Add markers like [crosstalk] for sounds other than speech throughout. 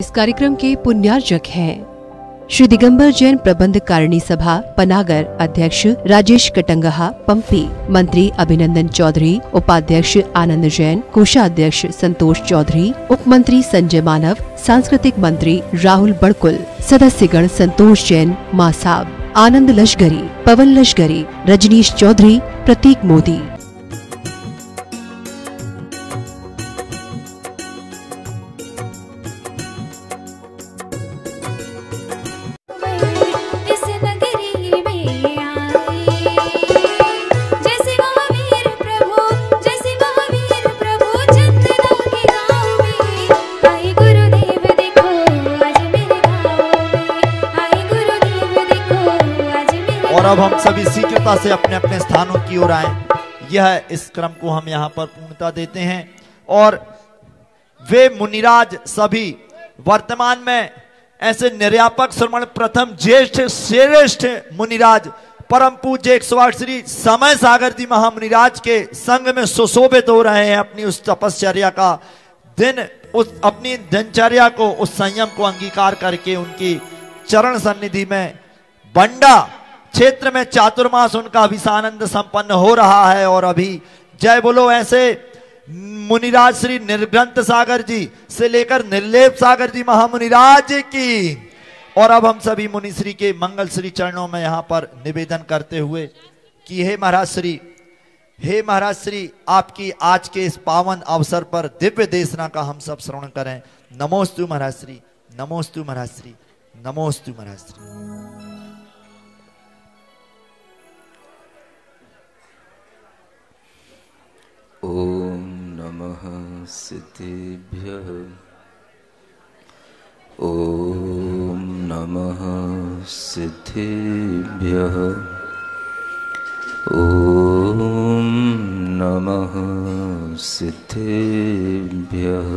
इस कार्यक्रम के पुण्यार्जक हैं। श्री दिगंबर जैन प्रबंध कारिणी सभा, पनागर अध्यक्ष राजेश कटंगहा, पंपी मंत्री अभिनंदन चौधरी, उपाध्यक्ष आनंद जैन, कोषाध्यक्ष संतोष चौधरी उप मंत्री संजय मानव, सांस्कृतिक मंत्री राहुल बड़कुल, सदस्यगण संतोष जैन मासाब आनंद लश्करी, पवन लश्करी, रजनीश चौधरी, प्रतीक मोदी। स्थानों की ओर आए। यह इस क्रम को हम यहाँ पर पूर्णता देते हैं। और वे मुनिराज सभी वर्तमान में ऐसे निर्यापक श्रमण प्रथम, ज्येष्ठ, श्रेष्ठ मुनिराज, परम पूज्य एक सौ आठ श्री समय सागर जी महामुनिराज के संग में सुशोभित हो रहे हैं अपनी उस तपश्चर्या का दिन, उस अपनी दिनचर्या को, उस संयम को अंगीकार करके उनकी चरण सन्निधि में बंडा क्षेत्र में चातुर्मास उनका अभिसानंद संपन्न हो रहा है और अभी जय बोलो ऐसे मुनिराज श्री निर्ग्रंथ सागर जी से लेकर निर्लेप सागर जी महामुनिराज की। और अब हम सभी मुनिश्री के मंगल श्री चरणों में यहाँ पर निवेदन करते हुए कि हे महाराज श्री, हे महाराज श्री, आपकी आज के इस पावन अवसर पर दिव्य देशना का हम सब श्रवण करें। नमोस्तु महाराज श्री, नमोस्तु महाराज श्री, नमोस्तु महाराज श्री। ॐ नमः सिद्धिभ्यः। ॐ नमः सिद्धिभ्यः। ॐ नमः सिद्धिभ्यः।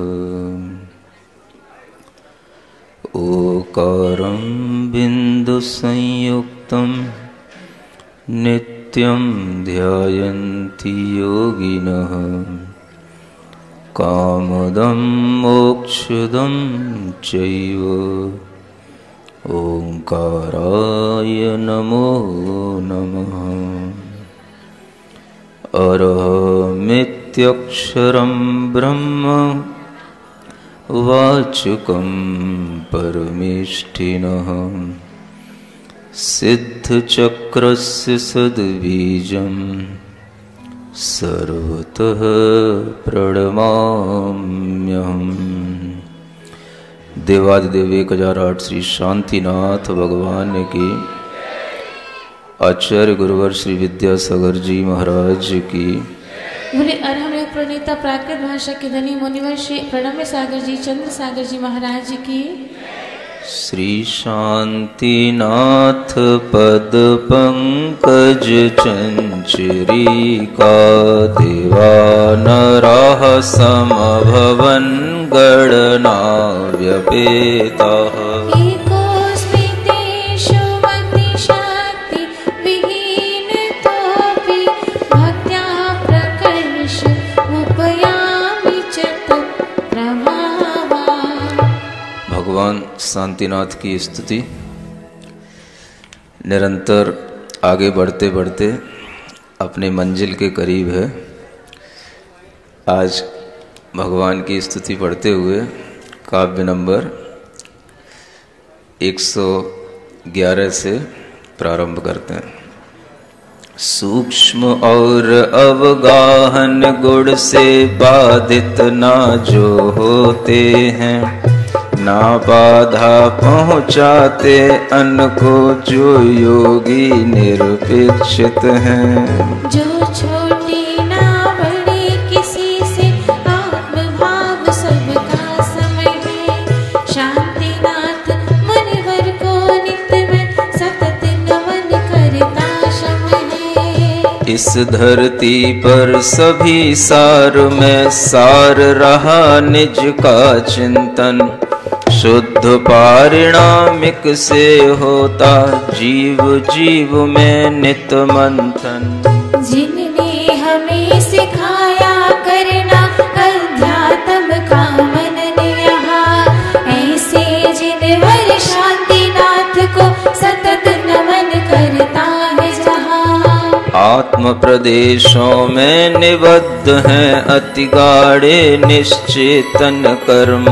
ओकारं बिन्दुसंयुक्तं नित्यं ध्यायन्ति योगिनः। कामदं मोक्षदं चैव। ओङ्काराय नमो नमः। अरहमित्यक्षरं ब्रह्म वाचकं परमेष्ठिनः। सिद्धचक्रस्य सद्बीजं सर्वतः प्रणमाम्यहम्। देवादिदेव एक हज़ार आठ श्री शांतिनाथ भगवान की, आचार्य गुरुवर श्री विद्यासागर जी महाराज की। बोले अरहम प्रणीता प्राकृत भाषा के धनी मुनिवर श्री प्रणम्य सागर जी, चंद्र सागर जी महाराज की। श्रीशान्तिनाथ पदपङ्कज चञ्चरीका देवा नराः समभवन् गणनाव्यपेताः शांतिनाथ की स्तुति। निरंतर आगे बढ़ते बढ़ते अपने मंजिल के करीब है। आज भगवान की स्तुति पढ़ते हुए काव्य नंबर 111 से प्रारंभ करते हैं। सूक्ष्म और अवगाहन गुण से बाधित ना जो होते हैं। ना बाधा पहुँचाते अन्न को जो योगी निरपेक्षित हैं। जो छोटी ना बड़ी किसी से आत्मभाव सबका समय है। शांतिनाथ मुनिवर को नित्य में सतत नमन करता शम है। इस धरती पर सभी सार में सार रहा निज का चिंतन। शुद्ध पारिणामिक से होता जीव जीव में नित मंथन। जिनने आत्म प्रदेशों में निबद्ध है अति गाढ़े निश्चेतन कर्म।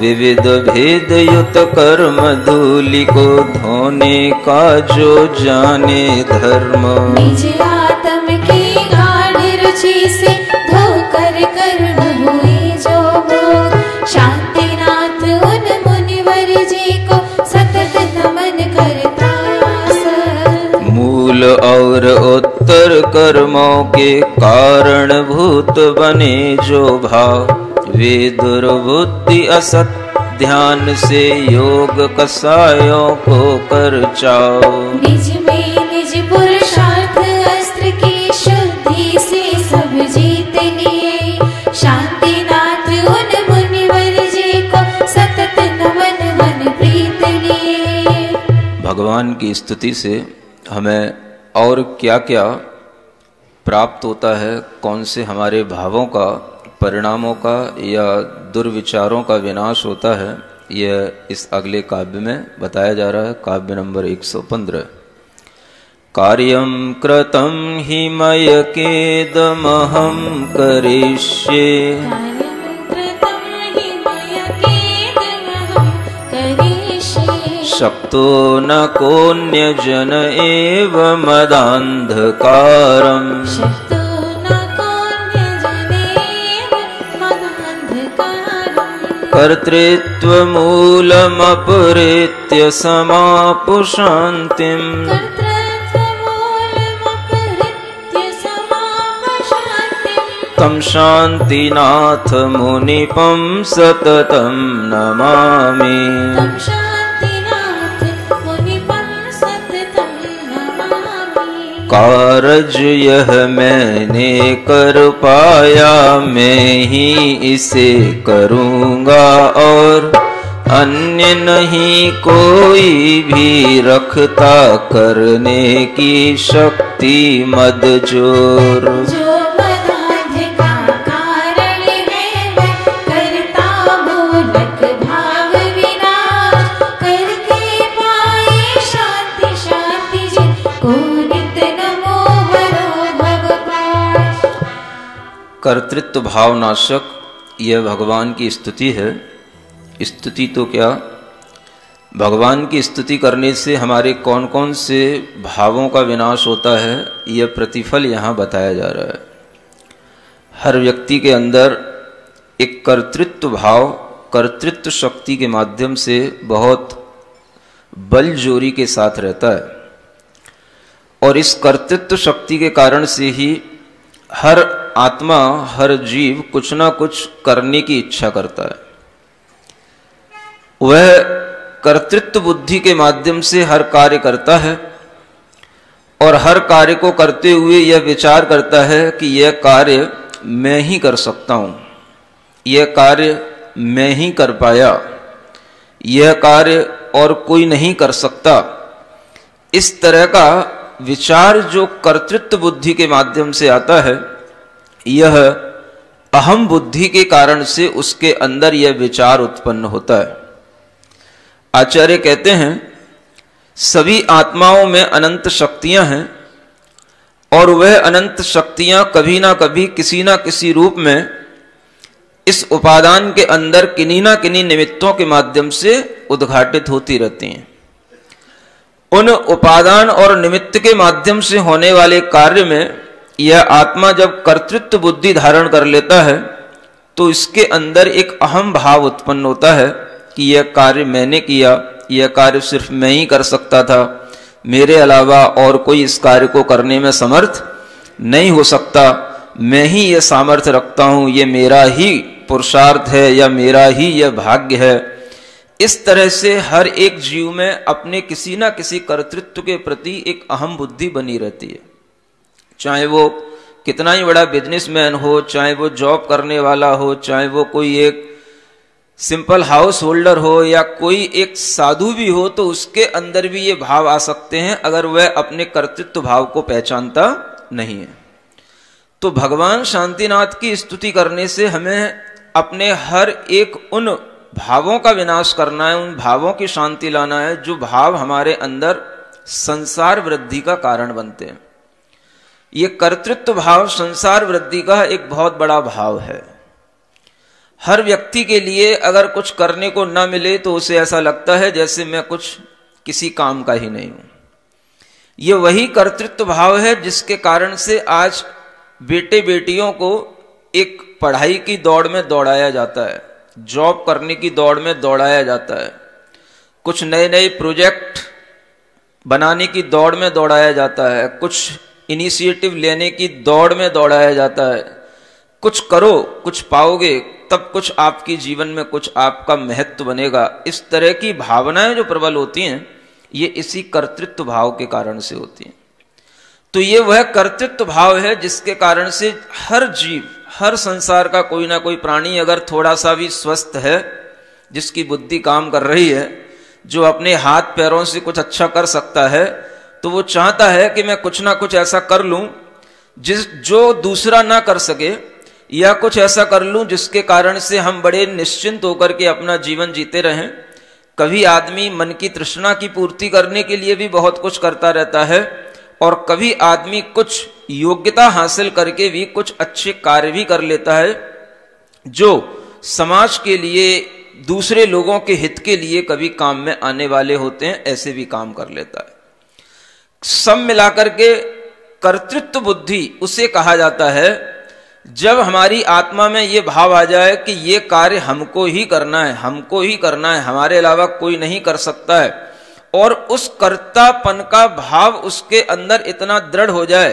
विविध भेद युत कर्म धूलि को धोने का जो जाने धर्म। निज आत्म की गाढ़ी रुचि से मूल और उत्तर कर्मों के कारण भूत बने जो भाव। वे दुर्बुद्धि असत ध्यान से योग कसायों को कर चाओ। निज में निज पुरुषार्थ अस्त्र की शुद्धि से सब जीत लिए। शांतिनाथ उन मुनिवर जी को सतत नमन मन प्रीत लिए। भगवान की स्तुति से हमें और क्या क्या प्राप्त होता है, कौन से हमारे भावों का, परिणामों का या दुर्विचारों का विनाश होता है, यह इस अगले काव्य में बताया जा रहा है, काव्य नंबर 115 कार्यम कृतम कृतं हि मयकेदमहं करिष्ये। शक्तो न कोऽन्यजन एव मदान्धकारम्। कर्तृत्वमूलमपरेत्य समापुशान्तिम् तं शान्तिनाथमुनिपं सततं नमामि। कारज यह मैंने कर पाया, मैं ही इसे करूँगा और अन्य नहीं कोई भी रखता करने की शक्ति मद कर्तृत्व भावनाशक यह भगवान की स्तुति है। स्तुति तो क्या? भगवान की स्तुति करने से हमारे कौन कौन से भावों का विनाश होता है, यह प्रतिफल यहाँ बताया जा रहा है। हर व्यक्ति के अंदर एक कर्तृत्व भाव, कर्तृत्व शक्ति के माध्यम से बहुत बल जोरी के साथ रहता है। और इस कर्तृत्व शक्ति के कारण से ही हर आत्मा हर जीव कुछ ना कुछ करने की इच्छा करता है। वह कर्तृत्व बुद्धि के माध्यम से हर कार्य करता है और हर कार्य को करते हुए यह विचार करता है कि यह कार्य मैं ही कर सकता हूँ, यह कार्य मैं ही कर पाया, यह कार्य और कोई नहीं कर सकता। इस तरह का विचार जो कर्तृत्व बुद्धि के माध्यम से आता है यह अहम बुद्धि के कारण से उसके अंदर यह विचार उत्पन्न होता है। आचार्य कहते हैं, सभी आत्माओं में अनंत शक्तियाँ हैं और वह अनंत शक्तियाँ कभी ना कभी किसी ना किसी रूप में इस उपादान के अंदर किन्हीं ना किन्हीं निमित्तों के माध्यम से उद्घाटित होती रहती हैं। उन उपादान और निमित्त के माध्यम से होने वाले कार्य में यह आत्मा जब कर्तृत्व बुद्धि धारण कर लेता है तो इसके अंदर एक अहम भाव उत्पन्न होता है कि यह कार्य मैंने किया, यह कार्य सिर्फ़ मैं ही कर सकता था। मेरे अलावा और कोई इस कार्य को करने में समर्थ नहीं हो सकता। मैं ही यह सामर्थ्य रखता हूँ, यह मेरा ही पुरुषार्थ है, या मेरा ही यह भाग्य है। इस तरह से हर एक जीव में अपने किसी ना किसी कर्तृत्व के प्रति एक अहम बुद्धि बनी रहती है। चाहे वो कितना ही बड़ा बिजनेसमैन हो, चाहे वो जॉब करने वाला हो, चाहे वो कोई एक सिंपल हाउस होल्डर हो या कोई एक साधु भी हो तो उसके अंदर भी ये भाव आ सकते हैं, अगर वह अपने कर्तृत्व भाव को पहचानता नहीं है। तो भगवान शांतिनाथ की स्तुति करने से हमें अपने हर एक उन भावों का विनाश करना है, उन भावों की शांति लाना है, जो भाव हमारे अंदर संसार वृद्धि का कारण बनते हैं। ये कर्तृत्व भाव संसार वृद्धि का एक बहुत बड़ा भाव है। हर व्यक्ति के लिए अगर कुछ करने को न मिले तो उसे ऐसा लगता है जैसे मैं कुछ किसी काम का ही नहीं हूँ। ये वही कर्तृत्व भाव है जिसके कारण से आज बेटे बेटियों को एक पढ़ाई की दौड़ में दौड़ाया जाता है, जॉब करने की दौड़ में दौड़ाया जाता है, कुछ नए नए प्रोजेक्ट बनाने की दौड़ में दौड़ाया जाता है, कुछ इनिशिएटिव लेने की दौड़ में दौड़ाया जाता है। कुछ करो, कुछ पाओगे, तब कुछ आपकी जीवन में कुछ आपका महत्व बनेगा। इस तरह की भावनाएँ जो प्रबल होती हैं, ये इसी कर्तृत्व भाव के कारण से होती हैं। तो ये वह कर्तृत्व भाव है जिसके कारण से हर जीव, हर संसार का कोई ना कोई प्राणी अगर थोड़ा सा भी स्वस्थ है, जिसकी बुद्धि काम कर रही है, जो अपने हाथ पैरों से कुछ अच्छा कर सकता है तो वो चाहता है कि मैं कुछ ना कुछ ऐसा कर लूँ, जिस, जो दूसरा ना कर सके, या कुछ ऐसा कर लूँ जिसके कारण से हम बड़े निश्चिंत होकर के अपना जीवन जीते रहें। कभी आदमी मन की तृष्णा की पूर्ति करने के लिए भी बहुत कुछ करता रहता है, और कभी आदमी कुछ योग्यता हासिल करके भी कुछ अच्छे कार्य भी कर लेता है, जो समाज के लिए, दूसरे लोगों के हित के लिए कभी काम में आने वाले होते हैं, ऐसे भी काम कर लेता है। सब मिलाकर के कर्तृत्व बुद्धि, उसे कहा जाता है, जब हमारी आत्मा में ये भाव आ जाए कि ये कार्य हमको ही करना है, हमको ही करना है, हमारे अलावा कोई नहीं कर सकता है, और उस कर्तापन का भाव उसके अंदर इतना दृढ़ हो जाए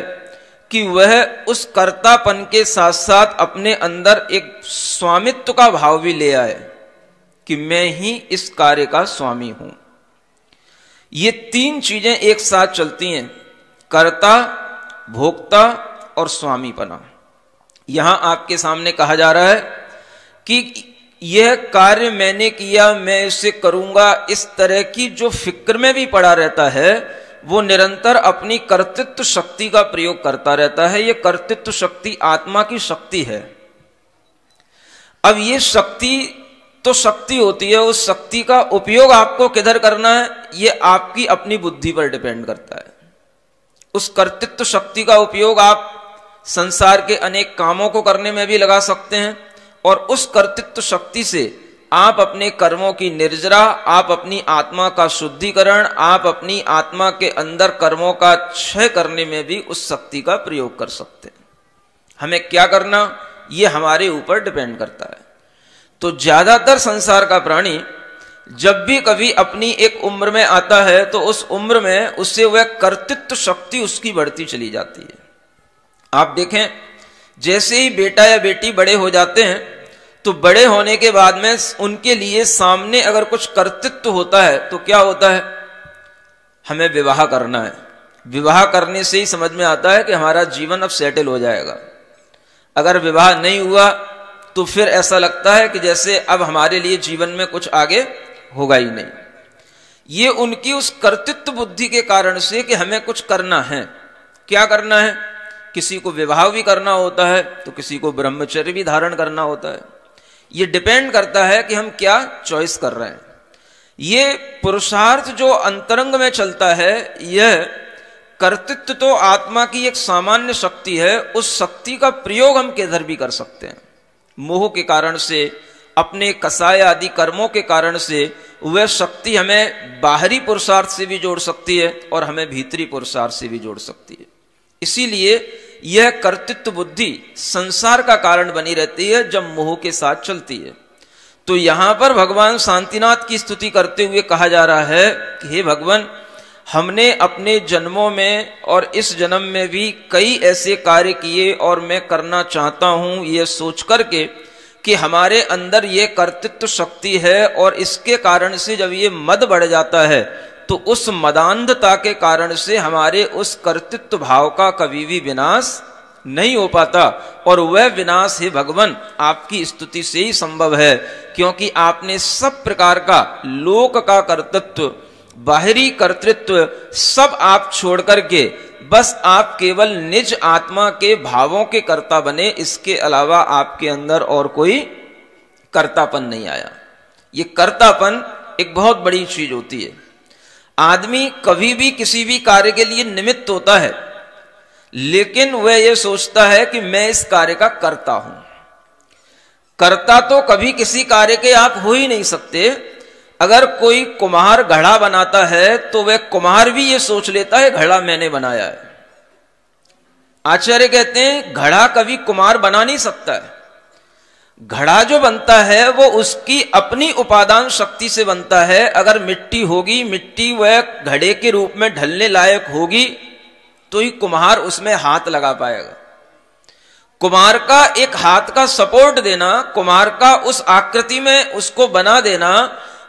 कि वह उस कर्तापन के साथ साथ अपने अंदर एक स्वामित्व का भाव भी ले आए कि मैं ही इस कार्य का स्वामी हूँ। ये तीन चीज़ें एक साथ चलती हैं, कर्ता, भोक्ता और स्वामीपना। यहाँ आपके सामने कहा जा रहा है कि यह कार्य मैंने किया, मैं इसे करूँगा, इस तरह की जो फ़िक्र में भी पड़ा रहता है, वो निरंतर अपनी कर्तृत्व शक्ति का प्रयोग करता रहता है। यह कर्तृत्व शक्ति आत्मा की शक्ति है। अब ये शक्ति तो शक्ति होती है, उस शक्ति का उपयोग आपको किधर करना है? ये आपकी अपनी बुद्धि पर डिपेंड करता है। उस कर्तृत्व शक्ति का उपयोग आप संसार के अनेक कामों को करने में भी लगा सकते हैं और उस कर्तृत्व शक्ति से आप अपने कर्मों की निर्जरा, आप अपनी आत्मा का शुद्धिकरण, आप अपनी आत्मा के अंदर कर्मों का क्षय करने में भी उस शक्ति का प्रयोग कर सकते हैं। हमें क्या करना? ये हमारे ऊपर डिपेंड करता है। तो ज़्यादातर संसार का प्राणी जब भी कभी अपनी एक उम्र में आता है तो उस उम्र में उससे वह कर्तृत्व शक्ति उसकी बढ़ती चली जाती है। आप देखें, जैसे ही बेटा या बेटी बड़े हो जाते हैं तो बड़े होने के बाद में उनके लिए सामने अगर कुछ कर्तृत्व होता है तो क्या होता है? हमें विवाह करना है। विवाह करने से ही समझ में आता है कि हमारा जीवन अब सेटल हो जाएगा। अगर विवाह नहीं हुआ तो फिर ऐसा लगता है कि जैसे अब हमारे लिए जीवन में कुछ आगे होगा ही नहीं। ये उनकी उस कर्तृत्व बुद्धि के कारण से कि हमें कुछ करना है। क्या करना है? किसी को विवाह भी करना होता है तो किसी को ब्रह्मचर्य भी धारण करना होता है। ये डिपेंड करता है कि हम क्या चॉइस कर रहे हैं। ये पुरुषार्थ जो अंतरंग में चलता है, यह कर्तृत्व तो आत्मा की एक सामान्य शक्ति है, उस शक्ति का प्रयोग हम किधर भी कर सकते हैं। मोह के कारण से, अपने कसाय आदि कर्मों के कारण से, वह शक्ति हमें बाहरी पुरुषार्थ से भी जोड़ सकती है और हमें भीतरी पुरुषार्थ से भी जोड़ सकती है। इसीलिए यह कर्तृत्व बुद्धि संसार का कारण बनी रहती है, जब मोह के साथ चलती है। तो यहाँ पर भगवान शांतिनाथ की स्तुति करते हुए कहा जा रहा है कि, हे भगवान हमने अपने जन्मों में और इस जन्म में भी कई ऐसे कार्य किए और मैं करना चाहता हूँ ये सोच करके कि हमारे अंदर ये कर्तृत्व शक्ति है और इसके कारण से जब ये मद बढ़ जाता है तो उस मदांधता के कारण से हमारे उस कर्तृत्व भाव का कभी भी विनाश नहीं हो पाता। और वह विनाश, है भगवान, आपकी स्तुति से ही संभव है, क्योंकि आपने सब प्रकार का, लोक का कर्तृत्व बाहरी कर्तृत्व सब आप छोड़ करके, बस आप केवल निज आत्मा के भावों के कर्ता बने, इसके अलावा आपके अंदर और कोई कर्तापन नहीं आया। ये कर्तापन एक बहुत बड़ी चीज़ होती है। आदमी कभी भी किसी भी कार्य के लिए निमित्त होता है, लेकिन वह यह सोचता है कि मैं इस कार्य का करता हूँ। करता तो कभी किसी कार्य के आप हो ही नहीं सकते अगर कोई कुम्हार घड़ा बनाता है तो वह कुम्हार भी ये सोच लेता है, घड़ा मैंने बनाया है। आचार्य कहते हैं, घड़ा कभी कुमार बना नहीं सकता है। घड़ा जो बनता है, वो उसकी अपनी उपादान शक्ति से बनता है। अगर मिट्टी होगी, मिट्टी वह घड़े के रूप में ढलने लायक होगी तो ही कुम्हार उसमें हाथ लगा पाएगा। कुमार का एक हाथ का सपोर्ट देना कुमार का उस आकृति में उसको बना देना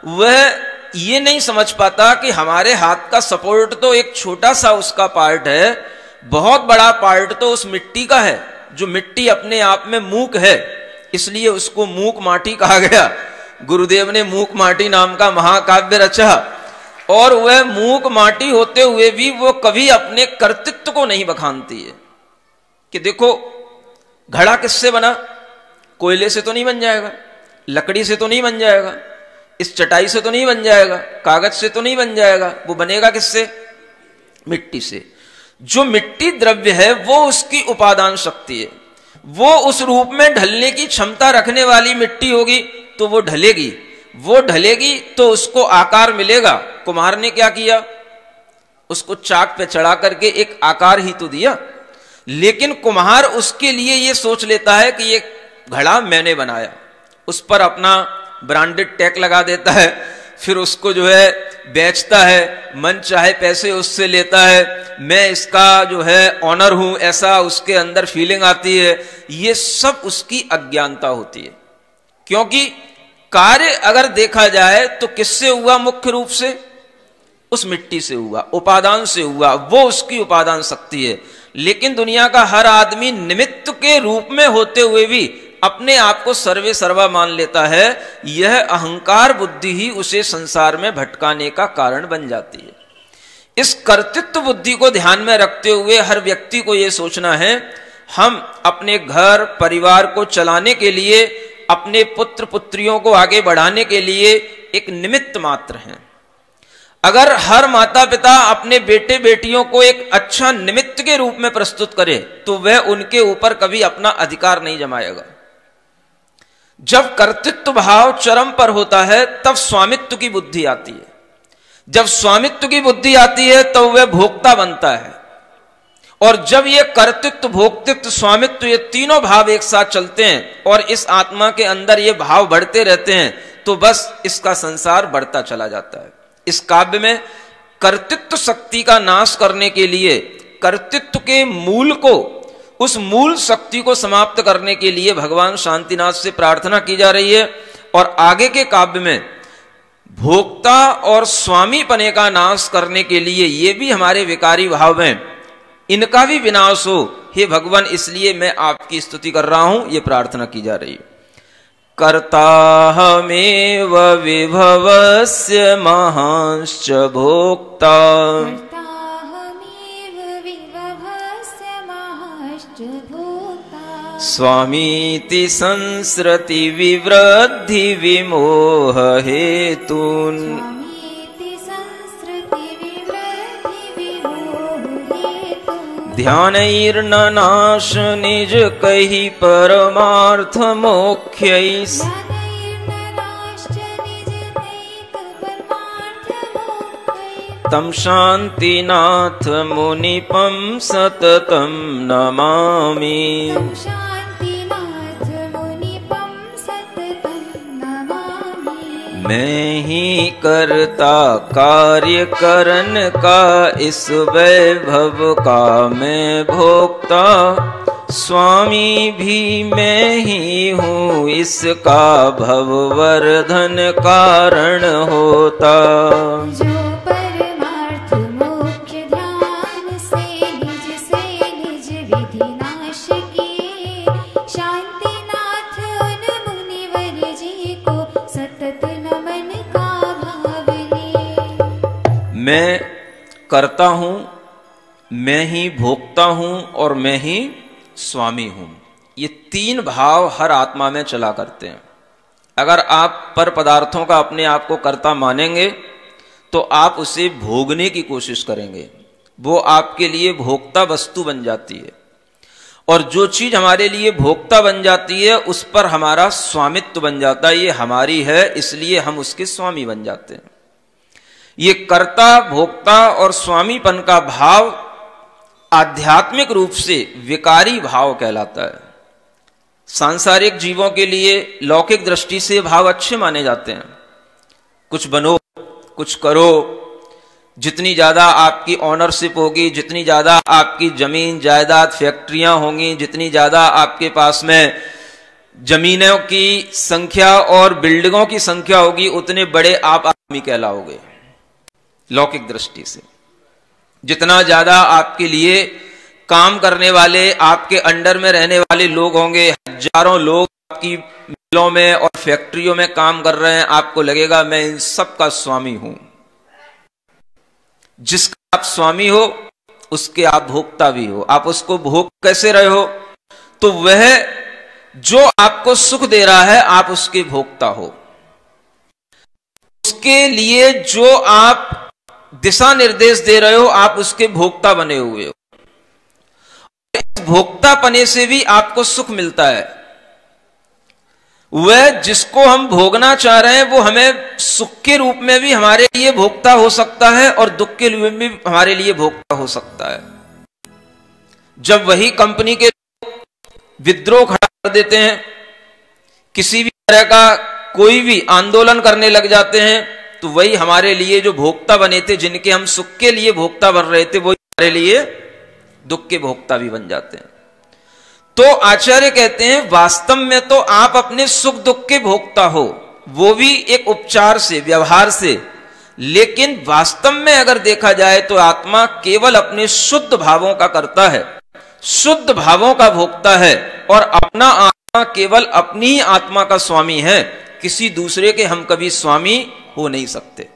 वह ये नहीं समझ पाता कि हमारे हाथ का सपोर्ट तो एक छोटा सा उसका पार्ट है, बहुत बड़ा पार्ट तो उस मिट्टी का है, जो मिट्टी अपने आप में मूक है, इसलिए उसको मूक माटी कहा गया। गुरुदेव ने मूक माटी नाम का महाकाव्य रचा, और वह मूक माटी होते हुए भी वो कभी अपने कर्तृत्व को नहीं बखानती है। कि देखो, घड़ा किससे बना? कोयले से तो नहीं बन जाएगा, लकड़ी से तो नहीं बन जाएगा इस चटाई से तो नहीं बन जाएगा, कागज़ से तो नहीं बन जाएगा। वो बनेगा किससे? मिट्टी से। जो मिट्टी द्रव्य है, वो उसकी उपादान शक्ति है। वो उस रूप में ढलने की क्षमता रखने वाली मिट्टी होगी तो वो ढलेगी। वो ढलेगी तो उसको आकार मिलेगा। कुमार ने क्या किया? उसको चाक पे चढ़ा करके एक आकार ही तो दिया। लेकिन कुम्हार उसके लिए ये सोच लेता है कि ये घड़ा मैंने बनाया। उस पर अपना ब्रांडेड टैग लगा देता है, फिर उसको जो है बेचता है, मन चाहे पैसे उससे लेता है, मैं इसका जो है ऑनर हूँ, ऐसा उसके अंदर फीलिंग आती है, ये सब उसकी अज्ञानता होती है। क्योंकि कार्य अगर देखा जाए तो किससे हुआ मुख्य रूप से? उस मिट्टी से हुआ, उपादान से हुआ, वो उसकी उपादान शक्ति है। लेकिन दुनिया का हर आदमी निमित्त के रूप में होते हुए भी अपने आप को सर्वे सर्वा मान लेता है, यह अहंकार बुद्धि ही उसे संसार में भटकाने का कारण बन जाती है। इस कर्तृत्व बुद्धि को ध्यान में रखते हुए हर व्यक्ति को यह सोचना है, हम अपने घर, परिवार को चलाने के लिए, अपने पुत्र पुत्रियों को आगे बढ़ाने के लिए एक निमित्त मात्र हैं। अगर हर माता पिता अपने बेटे बेटियों को एक अच्छा निमित्त के रूप में प्रस्तुत करे तो वह उनके ऊपर कभी अपना अधिकार नहीं जमाएगा। जब कर्तृत्व भाव चरम पर होता है, तब स्वामित्व की बुद्धि आती है। जब स्वामित्व की बुद्धि आती है तो वह भोक्ता बनता है। और जब ये कर्तृत्व, भोक्तित्व, स्वामित्व ये तीनों भाव एक साथ चलते हैं और इस आत्मा के अंदर ये भाव बढ़ते रहते हैं तो बस इसका संसार बढ़ता चला जाता है। इस काव्य में कर्तृत्व शक्ति का नाश करने के लिए कर्तृत्व के मूल को उस मूल शक्ति को समाप्त करने के लिए भगवान शांतिनाथ से प्रार्थना की जा रही है और आगे के काव्य में, भोक्ता और स्वामी पने का नाश करने के लिए ये भी हमारे विकारी भाव हैं। इनका भी विनाश हो। हे भगवान, इसलिए मैं आपकी स्तुति कर रहा हूँ। ये प्रार्थना की जा रही है। कर्ताहमेव विभवस्य महांश्च भोक्ता। स्वामीति संसृति विवृद्धि विमोहेतून् ध्यानैर्ननाश निजकैः परमार्थमोक्षै तं शान्तिनाथ मुनिपं सततं नमामि। मैं ही करता कार्य करण का इस वैभव का मैं भोक्ता। स्वामी भी मैं ही हूँ इसका भववर्धन कारण होता। मैं करता हूँ, मैं ही भोगता हूँ और मैं ही स्वामी हूँ। ये तीन भाव हर आत्मा में चला करते हैं। अगर आप पर पदार्थों का अपने आप को कर्ता मानेंगे तो आप उसे भोगने की कोशिश करेंगे। वो आपके लिए भोक्ता वस्तु बन जाती है। और जो चीज़ हमारे लिए भोक्ता बन जाती है, उस पर हमारा स्वामित्व बन जाता है। ये हमारी है, इसलिए हम उसके स्वामी बन जाते हैं। ये कर्ता, भोक्ता और स्वामीपन का भाव आध्यात्मिक रूप से विकारी भाव कहलाता है। सांसारिक जीवों के लिए लौकिक दृष्टि से भाव अच्छे माने जाते हैं। कुछ बनो, कुछ करो, जितनी ज़्यादा आपकी ऑनरशिप होगी, जितनी ज़्यादा आपकी ज़मीन, जायदाद फैक्ट्रियाँ होंगी, जितनी ज़्यादा आपके पास में जमीनों की संख्या और बिल्डिंगों की संख्या होगी, उतने बड़े आप आदमी कहलाओगे। लौकिक दृष्टि से। जितना ज़्यादा आपके लिए काम करने वाले, आपके अंडर में रहने वाले लोग होंगे, हज़ारों लोग आपकी मिलों में और फैक्ट्रियों में काम कर रहे हैं, आपको लगेगा मैं इन सब का स्वामी हूँ। जिसका आप स्वामी हो, उसके आप भोक्ता भी हो। आप उसको भोग कैसे रहे हो? तो वह जो आपको सुख दे रहा है, आप उसके भोक्ता हो। उसके लिए जो आप दिशा निर्देश दे रहे हो, आप उसके भोक्ता बने हुए हो। इस भोक्ता पने से भी आपको सुख मिलता है। वह जिसको हम भोगना चाह रहे हैं, वो हमें सुख के रूप में भी हमारे लिए भोक्ता हो सकता है और दुख के रूप में भी हमारे लिए भोक्ता हो सकता है। जब वही कंपनी के विद्रोह खड़ा कर देते हैं, किसी भी तरह का कोई भी आंदोलन करने लग जाते हैं तो वही हमारे लिए जो भोक्ता बने थे, जिनके हम सुख के लिए भोक्ता बन रहे थे, वही हमारे लिए दुख के भोक्ता भी बन जाते हैं। तो आचार्य कहते हैं, वास्तव में तो आप अपने सुख दुख के भोक्ता हो, वो भी एक उपचार से, व्यवहार से। लेकिन वास्तव में अगर देखा जाए तो आत्मा केवल अपने शुद्ध भावों का करता है, शुद्ध भावों का भोक्ता है, और अपना आत्मा केवल अपनी ही आत्मा का स्वामी है। किसी दूसरे के हम कभी स्वामी हो नहीं सकते।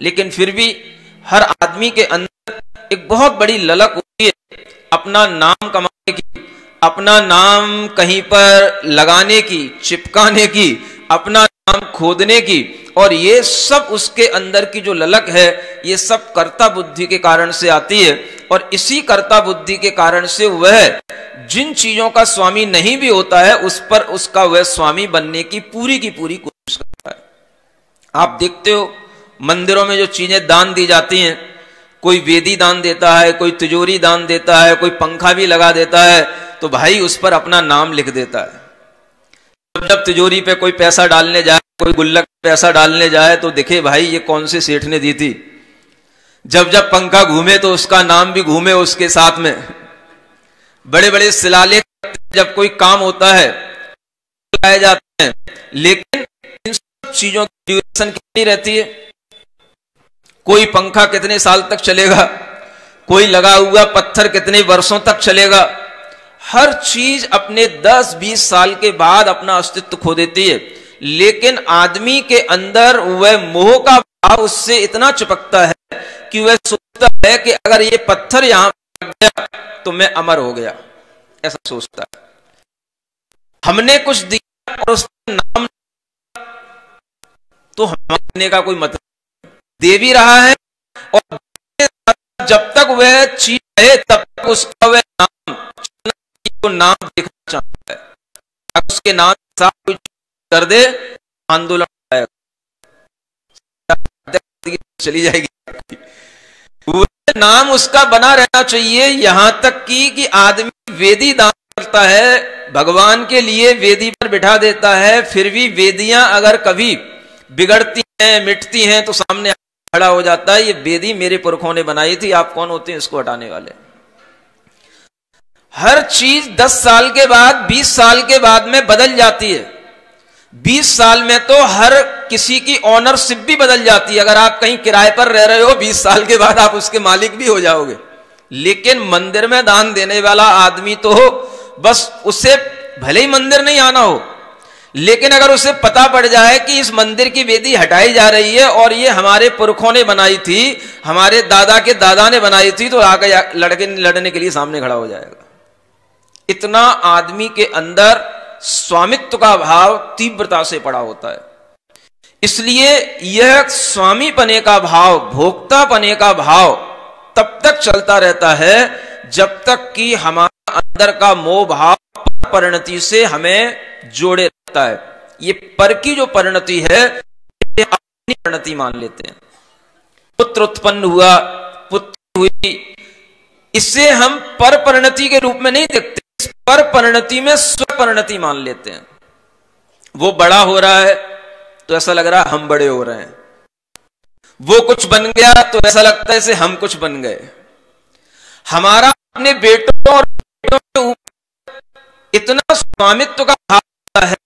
लेकिन फिर भी हर आदमी के अंदर एक बहुत बड़ी ललक होती है, अपना नाम कमाने की, अपना नाम कहीं पर लगाने की, चिपकाने की, अपना नाम खोदने की, और ये सब उसके अंदर की जो ललक है, ये सब कर्ता बुद्धि के कारण से आती है, और इसी कर्ता बुद्धि के कारण से वह जिन चीज़ों का स्वामी नहीं भी होता है, उस पर उसका वह स्वामी बनने की पूरी की पूरी कोशिश करता है। आप देखते हो, मंदिरों में जो चीज़ें दान दी जाती हैं, कोई वेदी दान देता है, कोई तिजोरी दान देता है, कोई पंखा भी लगा देता है तो भाई उस पर अपना नाम लिख देता है। जब जब तिजोरी पे कोई पैसा डालने जाए, कोई गुल्लक पैसा डालने जाए तो दिखे भाई ये कौन से सेठ ने दी थी। जब जब पंखा घूमे तो उसका नाम भी घूमे उसके साथ में। बड़े बड़े शिलालेख जब कोई काम होता है, लाए जाते हैं, लेकिन इन सब चीज़ों की ड्यूरेशन कितनी रहती है? कोई पंखा कितने साल तक चलेगा? कोई लगा हुआ पत्थर कितने वर्षों तक चलेगा? हर चीज़ अपने 10-20 साल के बाद अपना अस्तित्व खो देती है। लेकिन आदमी के अंदर वह मोह का भाव उससे इतना चिपकता है कि वह सोचता है कि अगर ये पत्थर यहाँ लग गया तो मैं अमर हो गया। ऐसा सोचता है। हमने कुछ दिया और उसका नाम तो हमारे का कोई मतलब दे भी रहा है और जब तक वह चीज़ है तब तक उसका वह नाम को नाम देखना चाहता है। उसके नाम साथ कोई कर दे, आंदोलन चली जाएगी। नाम उसका बना रहना चाहिए। यहाँ तक कि कि आदमी वेदी दान करता है, भगवान के लिए वेदी पर बिठा देता है, फिर भी वेदियाँ अगर कभी बिगड़ती हैं, मिटती हैं तो सामने खड़ा हो जाता है, ये वेदी मेरे पुरखों ने बनाई थी, आप कौन होते हैं इसको हटाने वाले? हर चीज़ 10 साल के बाद 20 साल के बाद में बदल जाती है। 20 साल में तो हर किसी की ऑनरशिप भी बदल जाती है। अगर आप कहीं किराए पर रह रहे हो 20 साल के बाद आप उसके मालिक भी हो जाओगे। लेकिन मंदिर में दान देने वाला आदमी तो बस उसे भले ही मंदिर नहीं आना हो, लेकिन अगर उसे पता पड़ जाए कि इस मंदिर की वेदी हटाई जा रही है और ये हमारे पुरखों ने बनाई थी, हमारे दादा के दादा ने बनाई थी तो आगे लड़के लड़ने के लिए सामने खड़ा हो जाएगा। इतना आदमी के अंदर स्वामित्व का भाव तीव्रता से पड़ा होता है। इसलिए यह स्वामी पने का भाव, भोक्ता पने का भाव तब तक चलता रहता है जब तक कि हमारा अंदर का मोह भाव परिणति से हमें जोड़े रहता है। ये पर की जो परिणति है अपनी परिणति मान लेते हैं। पुत्र उत्पन्न हुआ, पुत्र हुई इससे हम पर परिणति के रूप में नहीं देखते। इस पर परिणति में स्व परिणति मान लेते हैं। वो बड़ा हो रहा है तो ऐसा लग रहा है हम बड़े हो रहे हैं। वो कुछ बन गया तो ऐसा लगता है जैसे हम कुछ बन गए। हमारा अपने बेटों और बेटों के इतना स्वामित्व का भाव है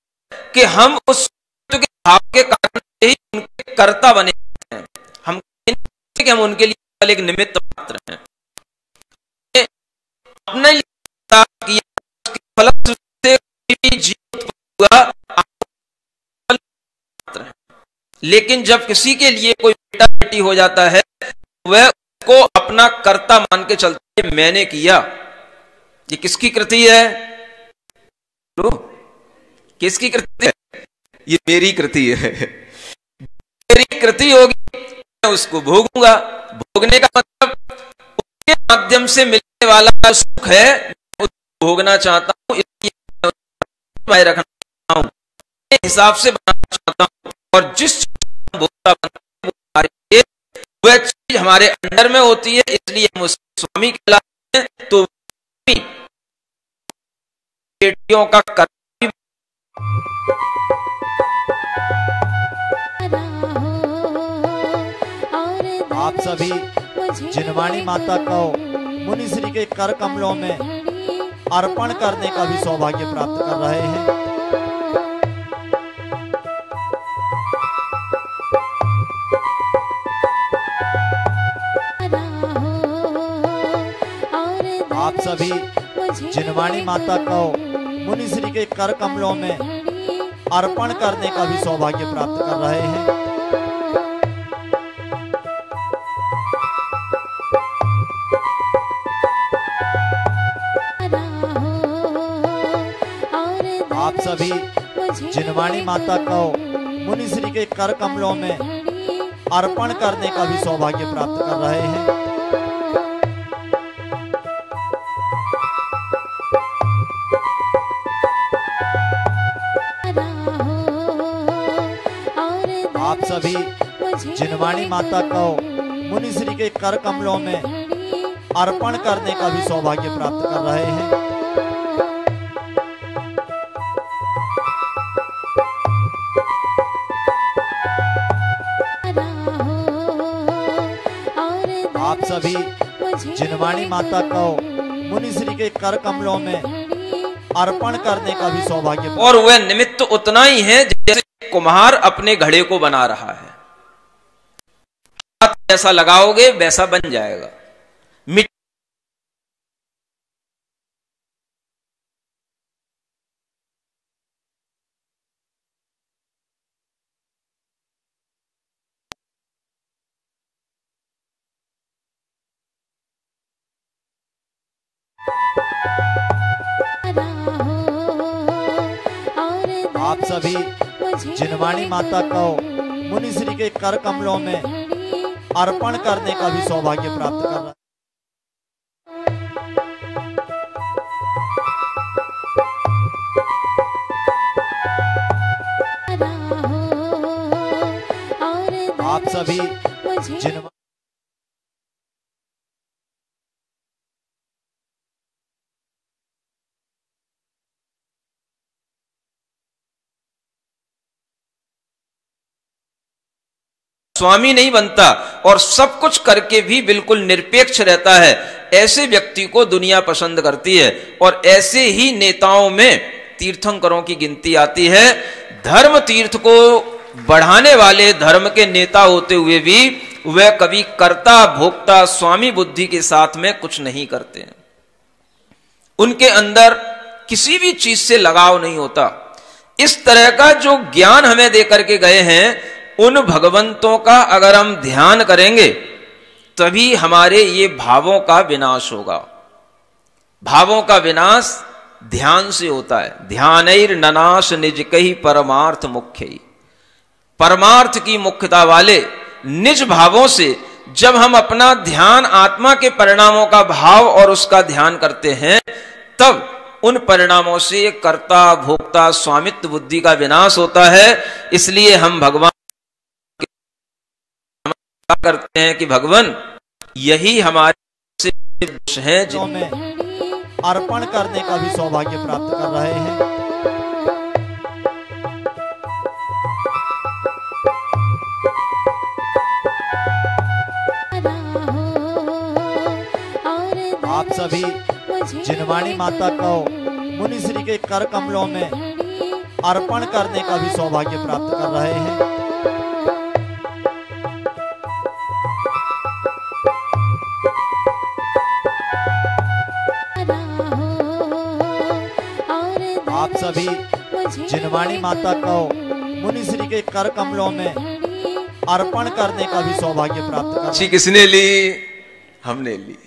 कि हम उस के भाव के कारण ही उनके कर्ता बने हैं। हम कि हम उनके लिए एक निमित्त मात्र हैं। अपने लिए किया फलस्वरूप से लेकिन जब किसी के लिए कोई बेटा बेटी हो जाता है वह उसको अपना कर्ता मान के चलते हैं, मैंने किया। ये किसकी कृति है? लो, किसकी कृति है? ये मेरी कृति है। मेरी कृति होगी मैं उसको भोगूँगा। भोगने का मतलब उसके माध्यम से मिलने वाला सुख है भोगना चाहता हूँ, इसलिए रखना हूँ। हिसाब से बनाना चाहता हूँ और जिस वह चीज़ हमारे अंडर में होती है, इसलिए हम उसके स्वामी कहलाते हैं तो बेटियों का कर्म आप सभी जिनवाणी माता को मुनिश्री के कर कमलों में अर्पण करने का भी सौभाग्य प्राप्त कर रहे हैं। आप सभी जिनवाणी माता को मुनिश्री के कर कमलों में अर्पण करने का भी सौभाग्य प्राप्त कर रहे हैं। जिनवाणी माता को मुनिश्री के कर कमलों में अर्पण करने का भी सौभाग्य प्राप्त कर रहे हैं। आप सभी जिनवाणी माता को मुनिश्री के कर कमलों में अर्पण करने का भी सौभाग्य प्राप्त कर रहे हैं। जिनवाणी माता को मुनि श्री के कर कमलों में अर्पण करने का भी सौभाग्य और वह निमित्त उतना ही है जैसे कुम्हार अपने घड़े को बना रहा है। ऐसा लगाओगे, वैसा बन जाएगा। जिनवाणी माता को मुनि श्री के कर कमलों में अर्पण करने का भी सौभाग्य प्राप्त कर रहा है। आप सभी जिनवा स्वामी नहीं बनता और सब कुछ करके भी बिल्कुल निरपेक्ष रहता है। ऐसे व्यक्ति को दुनिया पसंद करती है और ऐसे ही नेताओं में तीर्थंकरों की गिनती आती है। धर्म तीर्थ को बढ़ाने वाले धर्म के नेता होते हुए भी वह कभी कर्ता, भोक्ता, स्वामी बुद्धि के साथ में कुछ नहीं करते हैं। उनके अंदर किसी भी चीज़ से लगाव नहीं होता। इस तरह का जो ज्ञान हमें देकर के गए हैं उन भगवंतों का अगर हम ध्यान करेंगे, तभी हमारे ये भावों का विनाश होगा। भावों का विनाश ध्यान से होता है। ध्यान ननाश निज कही परमार्थ मुख्य। ही परमार्थ की मुख्यता वाले निज भावों से जब हम अपना ध्यान आत्मा के परिणामों का भाव और उसका ध्यान करते हैं, तब उन परिणामों से कर्ता, भोक्ता, स्वामित्व, बुद्धि का विनाश होता है। इसलिए हम भगवान के करते हैं कि भगवान, यही हमारे से हैं चीज़ों में अर्पण करने का भी सौभाग्य प्राप्त कर रहे हैं। आप सभी जिनवाणी माता को मुनि श्री के कर कमलों में अर्पण करने का भी सौभाग्य प्राप्त कर रहे हैं। आप सभी जिनवाणी माता को मुनि श्री के कर कमलों में अर्पण करने का भी सौभाग्य प्राप्त कर अच्छी किसने ली? हमने ली।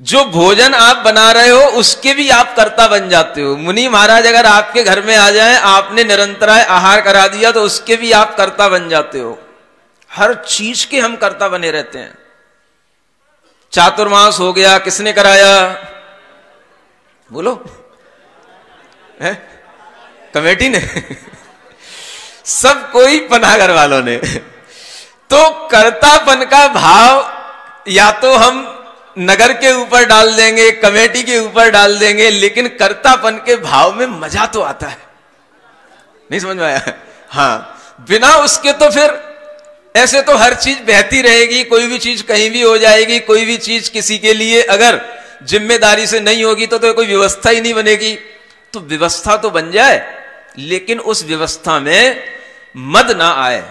जो भोजन आप बना रहे हो, उसके भी आप कर्ता बन जाते हो। मुनि महाराज, अगर आपके घर में आ जाएँ, आपने निरंतर आहार करा दिया तो उसके भी आप कर्ता बन जाते हो। हर चीज़ के हम कर्ता बने रहते हैं। चातुर्मास हो गया, किसने कराया? बोलो। कमेटी ने? सब कोई पनागर वालों ने। तो कर्तापन का भाव या तो हम नगर के ऊपर डाल देंगे कमेटी के ऊपर डाल देंगे लेकिन कर्तापन के भाव में मज़ा तो आता है। नहीं समझ में आया? हाँ। बिना उसके तो फिर ऐसे तो हर चीज़ बहती रहेगी कोई भी चीज़ कहीं भी हो जाएगी कोई भी चीज़ किसी के लिए अगर ज़िम्मेदारी से नहीं होगी तो, तो कोई व्यवस्था ही नहीं बनेगी। तो व्यवस्था तो बन जाए, लेकिन उस व्यवस्था में मद ना आए।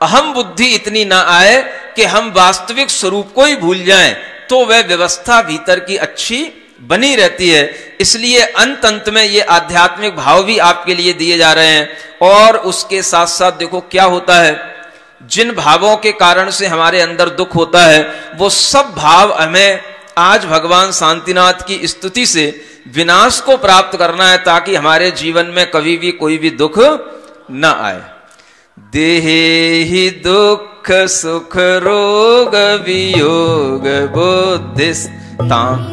अहम बुद्धि इतनी ना आए कि हम वास्तविक स्वरूप को ही भूल जाएँ तो वह व्यवस्था भीतर की अच्छी बनी रहती है। इसलिए अंत अंत में ये आध्यात्मिक भाव भी आपके लिए दिए जा रहे हैं। और उसके साथ साथ देखो क्या होता है। जिन भावों के कारण से हमारे अंदर दुख होता है, वो सब भाव हमें आज भगवान शांतिनाथ की स्तुति से विनाश को प्राप्त करना है ताकि हमारे जीवन में कभी भी कोई भी दुख न आए। देहे ही दुख सुख रोग वियोग बुद्धिस्ताम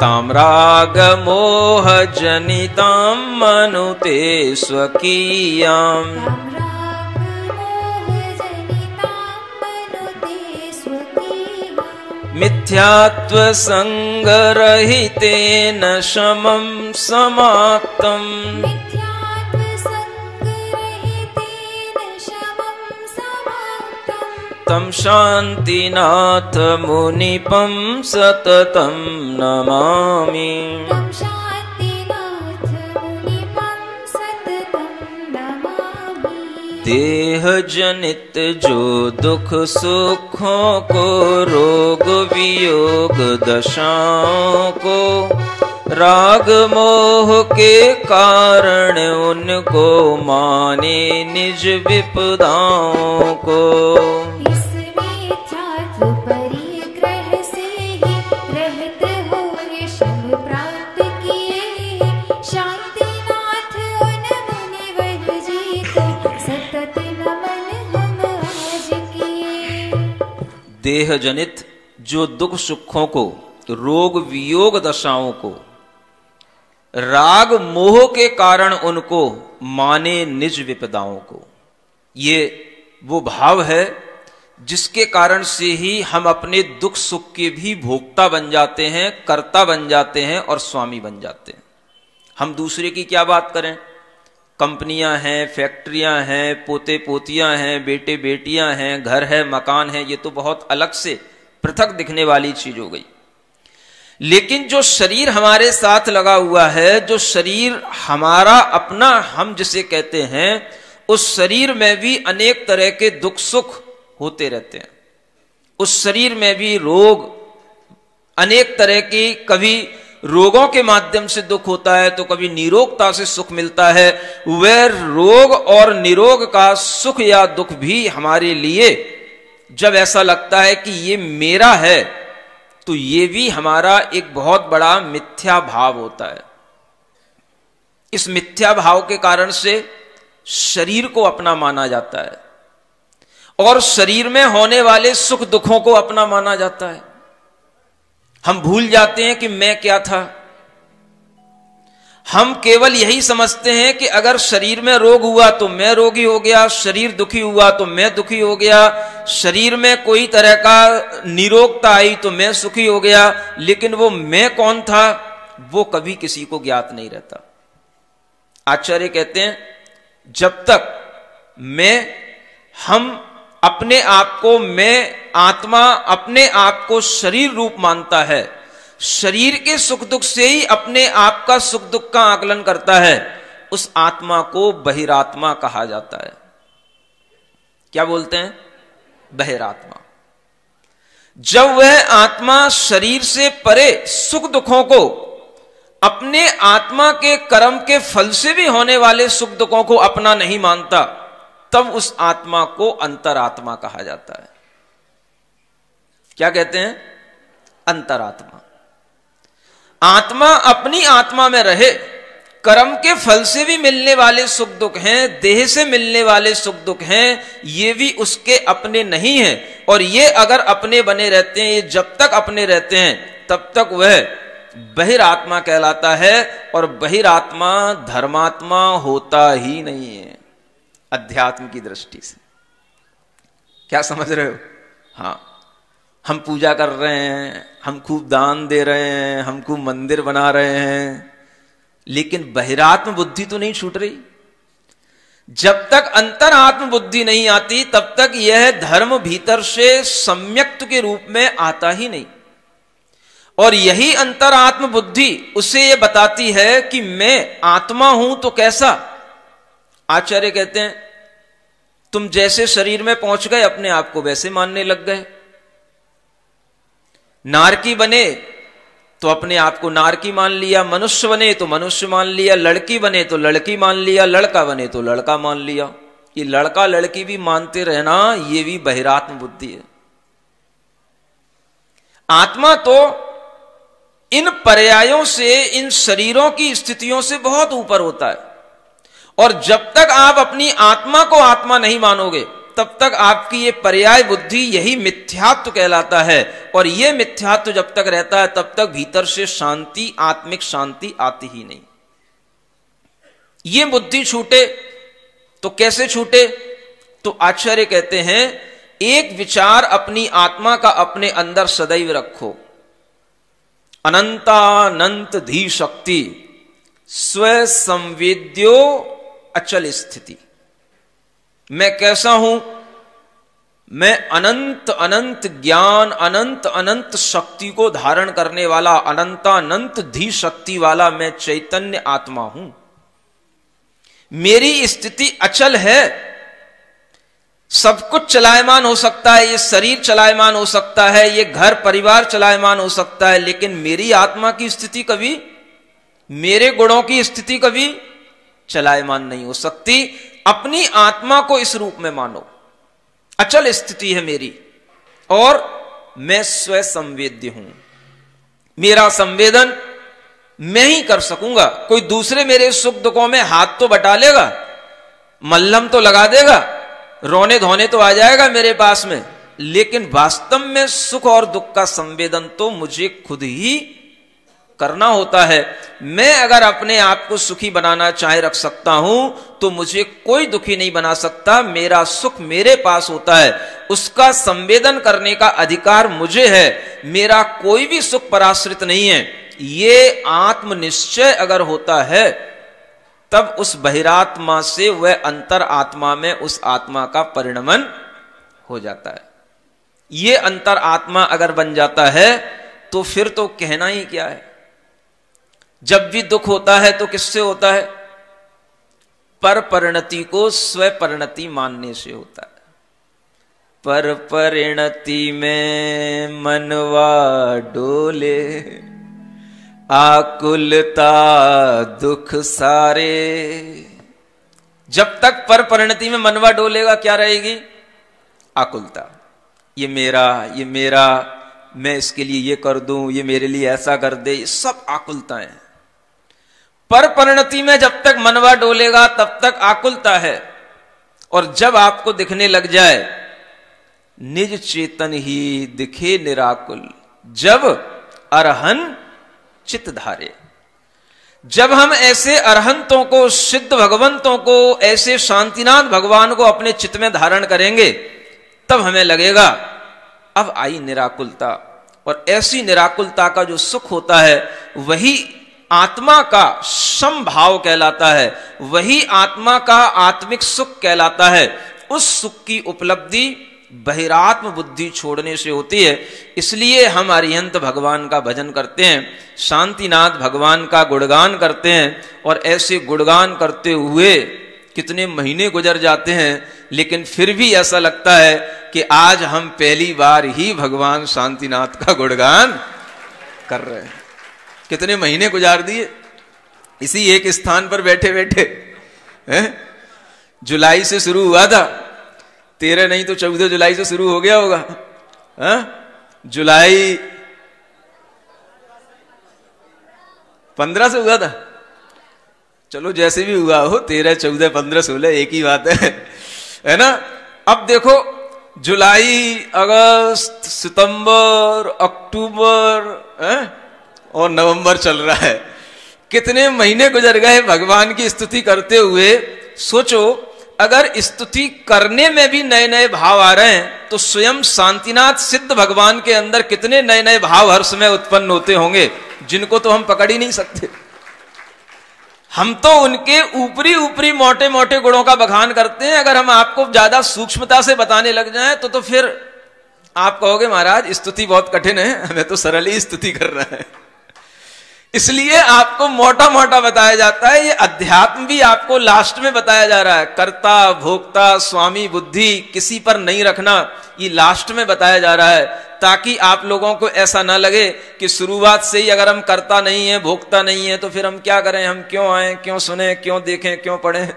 ताम्राग मोह जनिताम मनुते स्वकीयाम। मिथ्यात्वसङ्गरहितेन शमं समाप्तम्। तं शान्तिनाथमुनिपं सततं नमामि। देह जनित जो दुख सुखों को, रोग वियोग दशाओं को, राग मोह के कारण उनको माने निज विपदाओं को। देह जनित जो दुख सुखों को, रोग वियोग दशाओं को, राग मोह के कारण उनको माने निज विपदाओं को। ये वो भाव है जिसके कारण से ही हम अपने दुख सुख के भी भोक्ता बन जाते हैं, कर्ता बन जाते हैं और स्वामी बन जाते हैं। हम दूसरे की क्या बात करें? कंपनियाँ हैं, फैक्ट्रियाँ हैं पोते पोतियाँ हैं बेटे बेटियाँ हैं, घर है, मकान है, ये तो बहुत अलग से पृथक दिखने वाली चीज़ हो गई। लेकिन जो शरीर हमारे साथ लगा हुआ है, जो शरीर हमारा अपना, हम जिसे कहते हैं, उस शरीर में भी अनेक तरह के दुख सुख होते रहते हैं। उस शरीर में भी रोग, अनेक तरह की कभी रोगों के माध्यम से दुख होता है तो कभी निरोगता से सुख मिलता है। वह रोग और निरोग का सुख या दुख भी हमारे लिए। जब ऐसा लगता है कि ये मेरा है तो ये भी हमारा एक बहुत बड़ा मिथ्या भाव होता है। इस मिथ्या भाव के कारण से शरीर को अपना माना जाता है और शरीर में होने वाले सुख दुखों को अपना माना जाता है। हम भूल जाते हैं कि मैं क्या था। हम केवल यही समझते हैं कि अगर शरीर में रोग हुआ तो मैं रोगी हो गया, शरीर दुखी हुआ तो मैं दुखी हो गया, शरीर में कोई तरह का निरोगता आई तो मैं सुखी हो गया, लेकिन वो मैं कौन था, वो कभी किसी को ज्ञात नहीं रहता। आचार्य कहते हैं, जब तक मैं, हम अपने आप को मैं, आत्मा अपने आप को शरीर रूप मानता है। शरीर के सुख दुख से ही अपने आप का सुख दुख का आकलन करता है। उस आत्मा को बहिरात्मा कहा जाता है। क्या बोलते हैं? बहिरात्मा। जब वह आत्मा शरीर से परे सुख दुखों को, अपने आत्मा के कर्म के फल से भी होने वाले सुख दुखों को अपना नहीं मानता तब उस आत्मा को अंतरात्मा कहा जाता है। क्या कहते हैं? अंतरात्मा। आत्मा अपनी आत्मा में रहे, कर्म के फल से भी मिलने वाले सुख दुख हैं, देह से मिलने वाले सुख दुख हैं, ये भी उसके अपने नहीं हैं। और ये अगर अपने बने रहते हैं, ये जब तक अपने रहते हैं, तब तक वह बहिरात्मा कहलाता है और बहिरात्मा धर्मात्मा होता ही नहीं है। अध्यात्म की दृष्टि से। क्या समझ रहे हो? हाँ। हम पूजा कर रहे हैं, हम खूब दान दे रहे हैं, हम खूब मंदिर बना रहे हैं, लेकिन बहिरात्म बुद्धि तो नहीं छूट रही। जब तक अंतर आत्म बुद्धि नहीं आती, तब तक यह धर्म भीतर से सम्यक्त के रूप में आता ही नहीं। और यही अंतर आत्म बुद्धि उसे यह बताती है कि मैं आत्मा हूँ तो कैसा? आचार्य कहते हैं तुम जैसे शरीर में पहुँच गए, अपने आप को वैसे मानने लग गए। नारकी बने तो अपने आप को नारकी मान लिया। मनुष्य बने तो मनुष्य मान लिया। लड़की बने तो लड़की मान लिया। लड़का बने तो लड़का मान लिया। ये लड़का लड़की भी मानते रहना, ये भी बहिरात्म बुद्धि है। आत्मा तो इन पर्यायों से, इन शरीरों की स्थितियों से बहुत ऊपर होता है। और जब तक आप अपनी आत्मा को आत्मा नहीं मानोगे, तब तक आपकी ये पर्याय बुद्धि यही मिथ्यात्व कहलाता है। और ये मिथ्यात्व जब तक रहता है, तब तक भीतर से शांति, आत्मिक शांति आती ही नहीं। ये बुद्धि छूटे तो कैसे छूटे? तो आचार्य कहते हैं, एक विचार अपनी आत्मा का अपने अंदर सदैव रखो। अनंतानंत धी शक्ति स्व संवेद्यो अचल स्थिति। मैं कैसा हूँ? मैं अनंत अनंत ज्ञान, अनंत अनंत शक्ति को धारण करने वाला, अनंतानंत धी शक्ति वाला मैं चैतन्य आत्मा हूँ। मेरी स्थिति अचल है। सब कुछ चलायमान हो सकता है, ये शरीर चलायमान हो सकता है, ये घर परिवार चलायमान हो सकता है, लेकिन मेरी आत्मा की स्थिति कभी, मेरे गुणों की स्थिति कभी चलायमान नहीं हो सकती। अपनी आत्मा को इस रूप में मानो। अचल स्थिति है मेरी, और मैं स्व संवेद्य हूँ। मेरा संवेदन मैं ही कर सकूँगा। कोई दूसरे मेरे सुख दुखों में हाथ तो बटा लेगा, मल्लम तो लगा देगा, रोने धोने तो आ जाएगा मेरे पास में। लेकिन वास्तव में सुख और दुख का संवेदन तो मुझे खुद ही करना होता है। मैं अगर अपने आप को सुखी बनाना चाहे रख सकता हूँ तो मुझे कोई दुखी नहीं बना सकता। मेरा सुख मेरे पास होता है। उसका संवेदन करने का अधिकार मुझे है। मेरा कोई भी सुख पराश्रित नहीं है। ये आत्मनिश्चय अगर होता है, तब उस बहिरात्मा से वह अंतर आत्मा में उस आत्मा का परिणमन हो जाता है। ये अंतर आत्मा अगर बन जाता है तो फिर तो कहना ही क्या है? जब भी दुख होता है तो किससे होता है? पर परिणति को स्व परिणति मानने से होता है। पर परिणति में मनवा डोले, आकुलता दुख सारे। जब तक पर परिणति में मनवा डोलेगा, क्या रहेगी? आकुलता। ये मेरा ये मेरा, मैं इसके लिए ये कर दूँ, ये मेरे लिए ऐसा कर दे, ये सब आकुलताएँ पर परिणति में जब तक मनवा डोलेगा, तब तक आकुलता है। और जब आपको दिखने लग जाए, निज चेतन ही दिखे निराकुल। जब अरहन चित धारे। जब हम ऐसे अरहंतों को, सिद्ध भगवंतों को, ऐसे शांतिनाथ भगवान को अपने चित्त में धारण करेंगे, तब हमें लगेगा, अब आई निराकुलता। और ऐसी निराकुलता का जो सुख होता है, वही आत्मा का समभाव कहलाता है, वही आत्मा का आत्मिक सुख कहलाता है। उस सुख की उपलब्धि बहिरात्म बुद्धि छोड़ने से होती है। इसलिए हम अरिहंत भगवान का भजन करते हैं, शांतिनाथ भगवान का गुणगान करते हैं और ऐसे गुणगान करते हुए कितने महीने गुजर जाते हैं, लेकिन फिर भी ऐसा लगता है कि आज हम पहली बार ही भगवान शांतिनाथ का गुणगान कर रहे हैं। कितने महीने गुजार दिए? इसी एक स्थान पर बैठे बैठे, हैं? जुलाई से शुरू हुआ था। तेरह नहीं तो चौदह जुलाई से शुरू हो गया होगा, हा? जुलाई पंद्रह से हुआ था। चलो जैसे भी हुआ हो, तेरह, चौदह, पंद्रह, सोलह, एक ही बात है है ना? अब देखो, जुलाई, अगस्त, सितंबर, अक्टूबर, है? और नवंबर चल रहा है। कितने महीने गुजर गए भगवान की स्तुति करते हुए? सोचो, अगर स्तुति करने में भी नए नए भाव आ रहे हैं तो स्वयं शांतिनाथ सिद्ध भगवान के अंदर कितने नए नए भाव हर समय उत्पन्न होते होंगे, जिनको तो हम पकड़ ही नहीं सकते। हम तो उनके ऊपरी ऊपरी मोटे मोटे गुणों का बखान करते हैं। अगर हम आपको ज़्यादा सूक्ष्मता से बताने लग जाए तो तो फिर आप कहोगे, महाराज, स्तुति बहुत कठिन है, हमें तो सरल ही स्तुति कर रहा है। इसलिए आपको मोटा मोटा बताया जाता है, ये अध्यात्म भी आपको लास्ट में बताया जा रहा है। कर्ता, भोक्ता, स्वामी, बुद्धि, किसी पर नहीं रखना, ये लास्ट में बताया जा रहा है। ताकि आप लोगों को ऐसा ना लगे कि शुरुआत से ही अगर हम करता नहीं है, भोक्ता नहीं है तो फिर हम क्या करें? हम क्यों आए, क्यों सुने, क्यों देखें, क्यों पढ़े?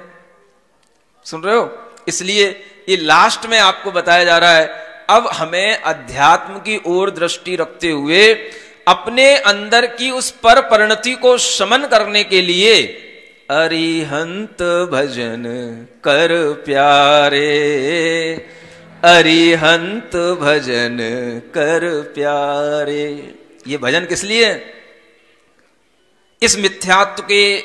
सुन रहे हो? इसलिए ये लास्ट में आपको बताया जा रहा है। अब हमें अध्यात्म की ओर दृष्टि रखते हुए अपने अंदर की उस पर परिणति को शमन करने के लिए, अरिहंत भजन कर प्यारे। अरिहंत भजन कर प्यारे। ये भजन किस लिए? इस मिथ्यात्व के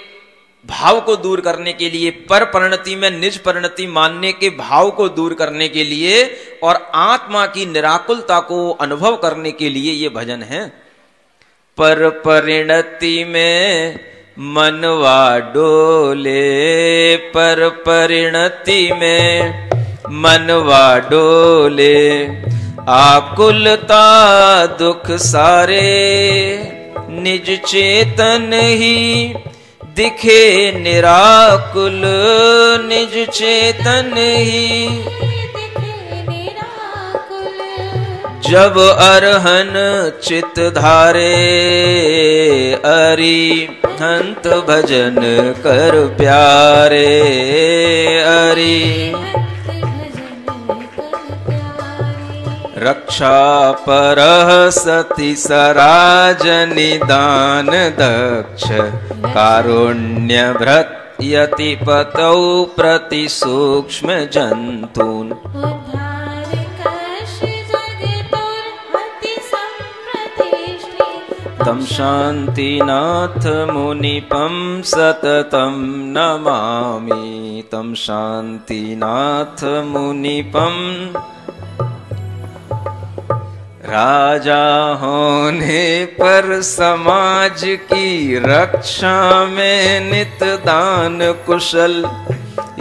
भाव को दूर करने के लिए, पर परिणति में निज परिणति मानने के भाव को दूर करने के लिए और आत्मा की निराकुलता को अनुभव करने के लिए ये भजन है। पर परिणति में मनवा डोले, पर परिणति में मनवा डोले। आकुलता दुख सारे, निज चेतन ही दिखे निराकुल। निज चेतन ही जब अरहन चित धारे, अरि हंत भजन कर प्यारे, अरि रक्षा पर सति सराज निदान दक्ष, कारुण्य भ्रत यति पतौ प्रति सूक्ष्म जंतून तं शान्तिनाथमुनिपं सततं नमामि तं शान्तिनाथमुनिपम् राजा होने पर समाज की रक्षा में नित दान कुशल,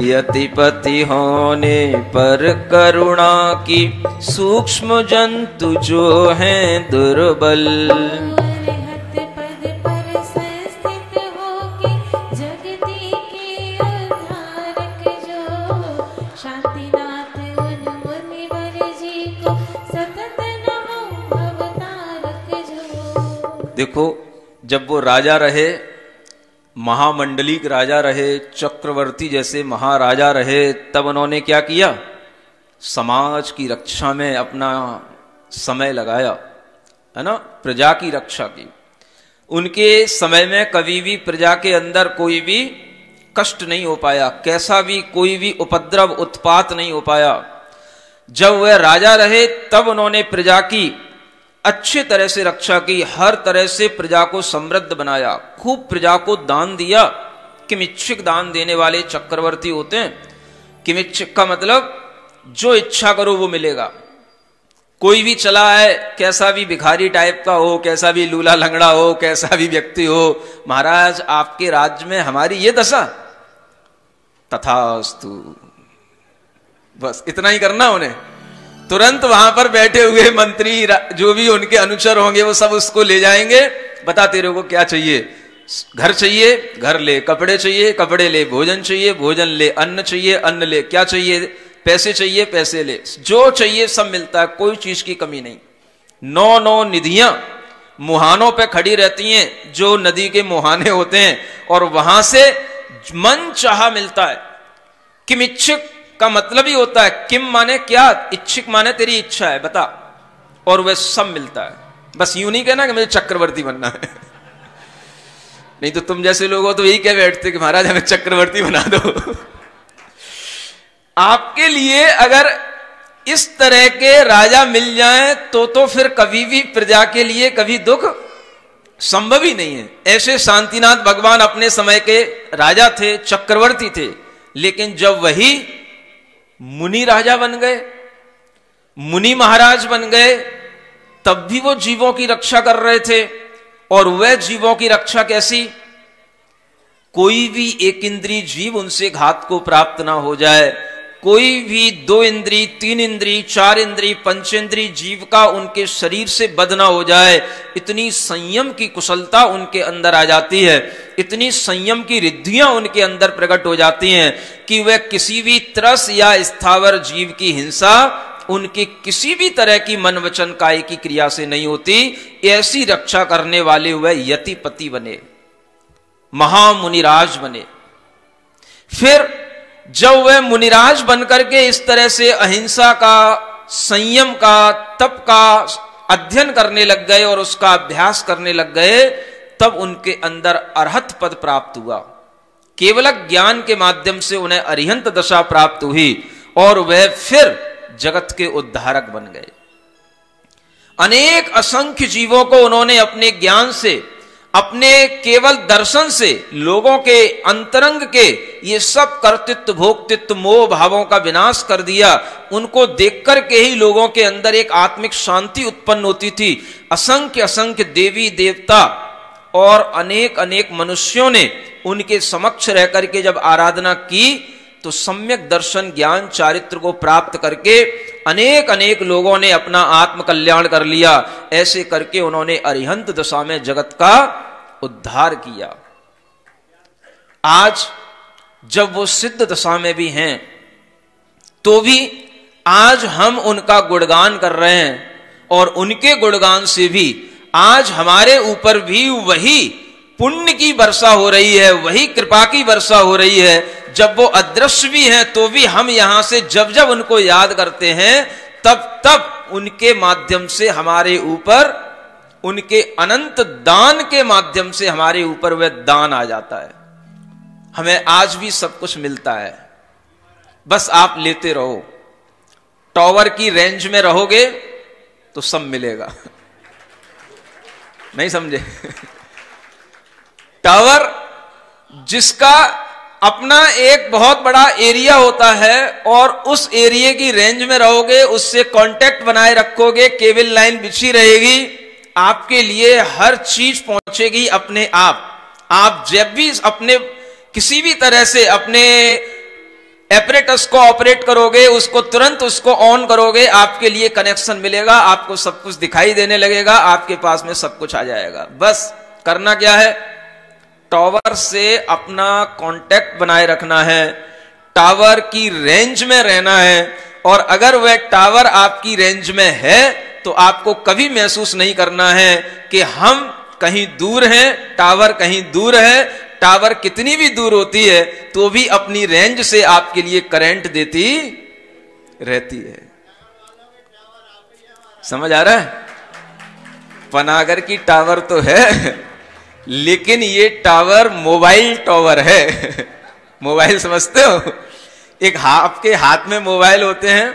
यतिपति होने पर करुणा की सूक्ष्म जंतु जो हैं दुर्बल। देखो, जब वो राजा रहे महामंडलिक राजा रहे, चक्रवर्ती जैसे महाराजा रहे, तब उन्होंने क्या किया? समाज की रक्षा में अपना समय लगाया, है ना? प्रजा की रक्षा की। उनके समय में कभी भी प्रजा के अंदर कोई भी कष्ट नहीं हो पाया, कैसा भी कोई भी उपद्रव उत्पात नहीं हो पाया। जब वह राजा रहे, तब उन्होंने प्रजा की अच्छे तरह से रक्षा की, हर तरह से प्रजा को समृद्ध बनाया, खूब प्रजा को दान दिया। किमिच्छिक दान देने वाले चक्रवर्ती होते हैं। किमिच्छिक का मतलब जो इच्छा करो वो मिलेगा। कोई भी चला है कैसा भी भिखारी टाइप का हो, कैसा भी लूला लंगड़ा हो, कैसा भी व्यक्ति हो, महाराज, आपके राज्य में हमारी ये दशा। तथास्तु। बस इतना ही करना उन्हें। तुरंत वहाँ पर बैठे हुए मंत्री जो भी उनके अनुचर होंगे, वो सब उसको ले जाएँगे। बता तेरे को क्या चाहिए? घर चाहिए, घर ले, कपड़े चाहिए, कपड़े ले, भोजन चाहिए, भोजन ले, अन्न चाहिए, अन्न ले, क्या चाहिए? पैसे चाहिए, पैसे ले। जो चाहिए, सब मिलता है, कोई चीज़ की कमी नहीं। नौ नौ निधियाँ मुहानों पे खड़ी रहती हैं, जो नदी के मुहाने होते हैं, और वहाँ से मन चाह मिलता है किम इच्छुक का मतलब ही होता है, किम माने क्या, इच्छिक माने तेरी इच्छा है, बता। और वह सब मिलता है। बस यूँ नहीं कहना कि मुझे चक्रवर्ती बनना है। नहीं तो तुम जैसे लोग हो तो यही कह बैठते कि महाराज, हमें चक्रवर्ती बना दो। आपके लिए अगर इस तरह के राजा मिल जाएँ तो तो फिर कभी भी प्रजा के लिए कभी दुख संभव ही नहीं है। ऐसे शांतिनाथ भगवान अपने समय के राजा थे, चक्रवर्ती थे, लेकिन जब वही मुनि राजा बन गए, मुनि महाराज बन गए, तब भी वो जीवों की रक्षा कर रहे थे। और वह जीवों की रक्षा कैसी? कोई भी एक इंद्री जीव उनसे घात को प्राप्त ना हो जाए। कोई भी दो इंद्री, तीन इंद्री, चार इंद्री, पंचेंद्री जीव का उनके शरीर से बदना हो जाए, इतनी संयम की कुशलता उनके अंदर आ जाती है, इतनी संयम की रिद्धियाँ उनके अंदर प्रकट हो जाती हैं कि वह किसी भी त्रस या स्थावर जीव की हिंसा, उनकी किसी भी तरह की मन वचन काय की क्रिया से नहीं होती, ऐसी रक्षा करने वाले वह यतिपति बने, महामुनिराज बने। फिर जब वह मुनिराज बनकर के इस तरह से अहिंसा का, संयम का, तप का अध्ययन करने लग गए और उसका अभ्यास करने लग गए, तब उनके अंदर अरहत पद प्राप्त हुआ। केवल ज्ञान के माध्यम से उन्हें अरिहंत दशा प्राप्त हुई और वह फिर जगत के उद्धारक बन गए। अनेक असंख्य जीवों को उन्होंने अपने ज्ञान से अपने केवल दर्शन से, लोगों के अंतरंग के, ये सब कर्तृत्व, भोक्तित्व, मोह भावों का विनाश कर दिया। उनको देख कर के ही लोगों के अंदर एक आत्मिक शांति उत्पन्न होती थी। असंख्य असंख्य देवी, देवता और अनेक अनेक मनुष्यों ने उनके समक्ष रह करके जब आराधना की तो सम्यक दर्शन, ज्ञान, चारित्र को प्राप्त करके अनेक अनेक लोगों ने अपना आत्म कल्याण कर लिया। ऐसे करके उन्होंने अरिहंत दशा में जगत का उद्धार किया। आज जब वो सिद्ध दशा में भी हैं तो भी आज हम उनका गुणगान कर रहे हैं और उनके गुणगान से भी आज हमारे ऊपर भी वही पुण्य की वर्षा हो रही है, वही कृपा की वर्षा हो रही है। जब वो अदृश्य भी हैं तो भी हम यहाँ से जब जब उनको याद करते हैं, तब तब उनके माध्यम से हमारे ऊपर, उनके अनंत दान के माध्यम से हमारे ऊपर वह दान आ जाता है। हमें आज भी सब कुछ मिलता है। बस आप लेते रहो। टॉवर की रेंज में रहोगे तो सब मिलेगा। [laughs] नहीं समझे? [laughs] टावर, जिसका अपना एक बहुत बड़ा एरिया होता है और उस एरिए की रेंज में रहोगे, उससे कांटेक्ट बनाए रखोगे, केबल लाइन बिछी रहेगी, आपके लिए हर चीज़ पहुंचेगी अपने आप। आप जब भी अपने, किसी भी तरह से अपने एपरेटस को ऑपरेट करोगे, उसको तुरंत उसको ऑन करोगे, आपके लिए कनेक्शन मिलेगा, आपको सब कुछ दिखाई देने लगेगा, आपके पास में सब कुछ आ जाएगा। बस, करना क्या है? टावर से अपना कांटेक्ट बनाए रखना है। टावर की रेंज में रहना है। और अगर वह टावर आपकी रेंज में है तो आपको कभी महसूस नहीं करना है कि हम कहीं दूर हैं टावर कहीं दूर है। टावर कितनी भी दूर होती है तो भी अपनी रेंज से आपके लिए करंट देती रहती है। समझ आ रहा है? पनागर की टावर तो है। लेकिन ये टावर मोबाइल टावर है। [laughs] मोबाइल समझते हो? एक आपके हाथ में मोबाइल होते हैं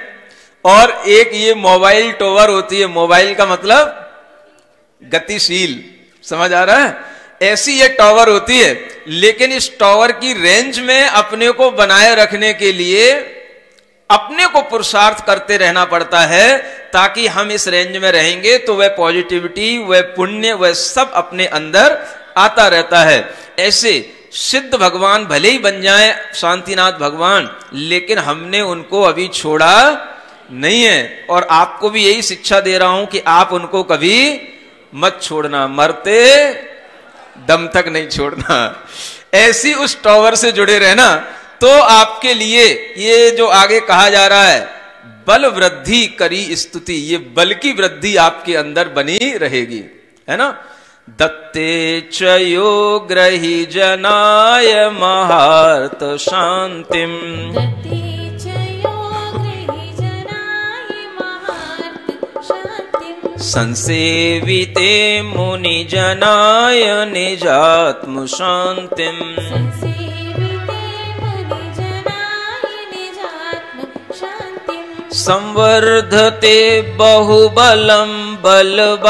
और एक ये मोबाइल टावर होती है। मोबाइल का मतलब गतिशील। समझ आ रहा है? ऐसी ये टावर होती है, लेकिन इस टावर की रेंज में अपने को बनाए रखने के लिए अपने को पुरुषार्थ करते रहना पड़ता है, ताकि हम इस रेंज में रहेंगे तो वह पॉजिटिविटी वह पुण्य, वह सब अपने अंदर आता रहता है। ऐसे सिद्ध भगवान भले ही बन जाए, शांतिनाथ भगवान, लेकिन हमने उनको अभी छोड़ा नहीं है। और आपको भी यही शिक्षा दे रहा हूँ कि आप उनको कभी मत छोड़ना, मरते दम तक नहीं छोड़ना। ऐसी उस टॉवर से जुड़े रहना तो आपके लिए ये जो आगे कहा जा रहा है बल वृद्धि करी स्तुति ये बल की वृद्धि आपके अंदर बनी रहेगी है ना? दत्ते चयो ग्रही जनाय महार्त शांतिम। संसेविते मुनि जनाय निजात्म शांतिम। संवर्धते बहुबलं बलबालकानाम्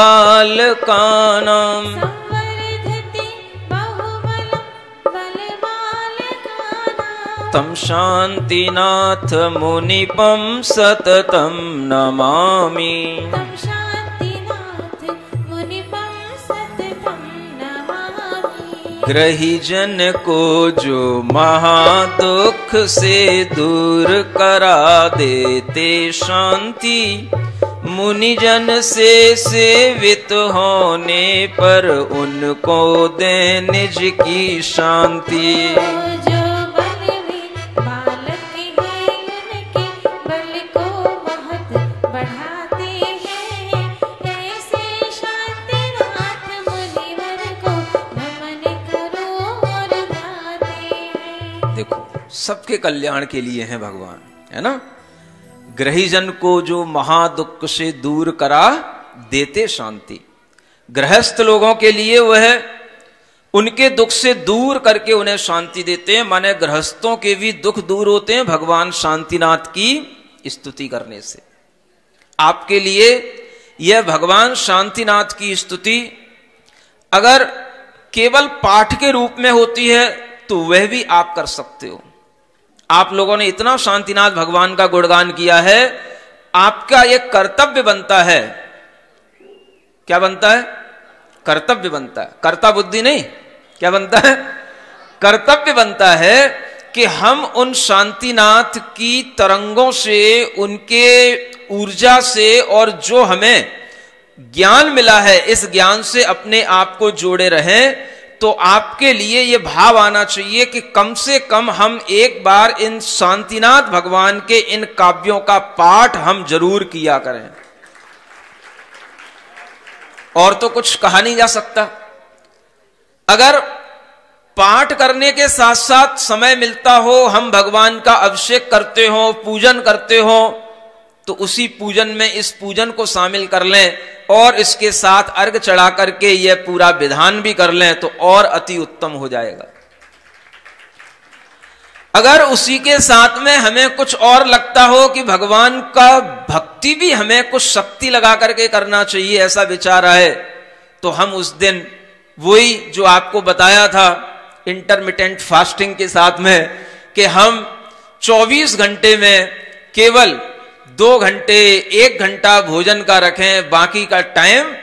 तं शान्तिनाथमुनिपं सततं नमामि। ग्रही जन को जो महा दुख से दूर करा देते शांति। मुनिजन से सेवित होने पर उनको दे निज की शांति। सबके कल्याण के लिए हैं भगवान, है ना? ग्रहीजन को जो महादुख से दूर करा देते शांति। गृहस्थ लोगों के लिए वह उनके दुख से दूर करके उन्हें शांति देते हैं, माने गृहस्थों के भी दुख दूर होते हैं भगवान शांतिनाथ की स्तुति करने से। आपके लिए यह भगवान शांतिनाथ की स्तुति अगर केवल पाठ के रूप में होती है तो वह भी आप कर सकते हो। आप लोगों ने इतना शांतिनाथ भगवान का गुणगान किया है, आपका यह कर्तव्य बनता है। क्या बनता है? कर्तव्य बनता है। कर्ता बुद्धि नहीं। क्या बनता है? कर्तव्य बनता है कि हम उन शांतिनाथ की तरंगों से, उनके ऊर्जा से और जो हमें ज्ञान मिला है, इस ज्ञान से अपने आप को जोड़े रहें। तो आपके लिए यह भाव आना चाहिए कि कम से कम हम एक बार इन शांतिनाथ भगवान के इन काव्यों का पाठ हम ज़रूर किया करें। और तो कुछ कहा नहीं जा सकता। अगर पाठ करने के साथ साथ समय मिलता हो, हम भगवान का अभिषेक करते हो, पूजन करते हो तो उसी पूजन में इस पूजन को शामिल कर लें और इसके साथ अर्घ चढ़ा करके यह पूरा विधान भी कर लें तो और अति उत्तम हो जाएगा। अगर उसी के साथ में हमें कुछ और लगता हो कि भगवान का भक्ति भी हमें कुछ शक्ति लगा करके करना चाहिए, ऐसा विचार आए तो हम उस दिन वही जो आपको बताया था इंटरमिटेंट फास्टिंग के साथ में, कि हम 24 घंटे में केवल दो घंटे, एक घंटा भोजन का रखें, बाकी का टाइम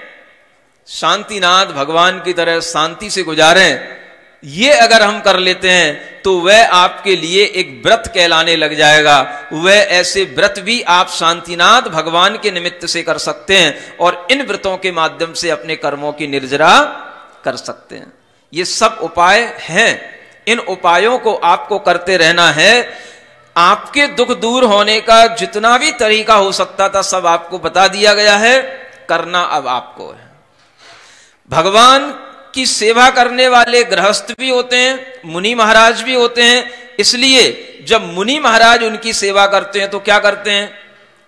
शांतिनाथ भगवान की तरह शांति से गुजारें। ये अगर हम कर लेते हैं तो वह आपके लिए एक व्रत कहलाने लग जाएगा। वह ऐसे व्रत भी आप शांतिनाथ भगवान के निमित्त से कर सकते हैं और इन व्रतों के माध्यम से अपने कर्मों की निर्जरा कर सकते हैं। ये सब उपाय हैं। इन उपायों को आपको करते रहना है। आपके दुख दूर होने का जितना भी तरीका हो सकता था, सब आपको बता दिया गया है। करना अब आपको है। भगवान की सेवा करने वाले गृहस्थ भी होते हैं, मुनि महाराज भी होते हैं। इसलिए जब मुनि महाराज उनकी सेवा करते हैं तो क्या करते हैं?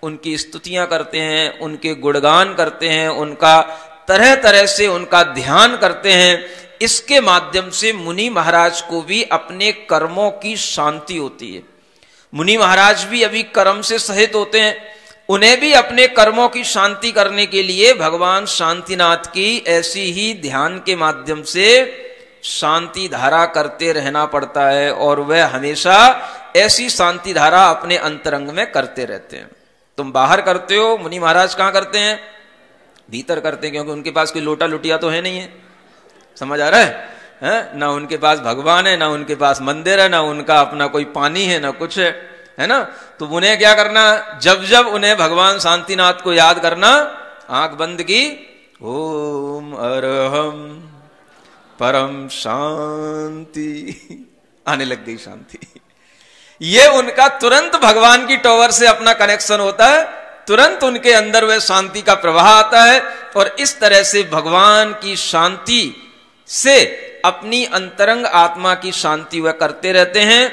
उनकी स्तुतियाँ करते हैं, उनके गुणगान करते हैं, उनका तरह तरह से उनका ध्यान करते हैं। इसके माध्यम से मुनि महाराज को भी अपने कर्मों की शांति होती है। मुनि महाराज भी अभी कर्म से सहित होते हैं। उन्हें भी अपने कर्मों की शांति करने के लिए भगवान शांतिनाथ की ऐसी ही ध्यान के माध्यम से शांति धारा करते रहना पड़ता है और वह हमेशा ऐसी शांति धारा अपने अंतरंग में करते रहते हैं। तुम बाहर करते हो मुनि महाराज कहाँ करते हैं? भीतर करते हैं क्योंकि उनके पास कोई लोटा लुटिया तो है नहीं है। समझ आ रहा है, है? ना उनके पास भगवान है, ना उनके पास मंदिर है, ना उनका अपना कोई पानी है, ना कुछ है। है ना? तो उन्हें क्या करना? जब जब उन्हें भगवान शांतिनाथ को याद करना, आँख बंद की, ओम अरहम परम शांति। आने लग गई शांति। ये उनका तुरंत भगवान की टॉवर से अपना कनेक्शन होता है। तुरंत उनके अंदर वह शांति का प्रवाह आता है और इस तरह से भगवान की शांति से अपनी अंतरंग आत्मा की शांति वह करते रहते हैं।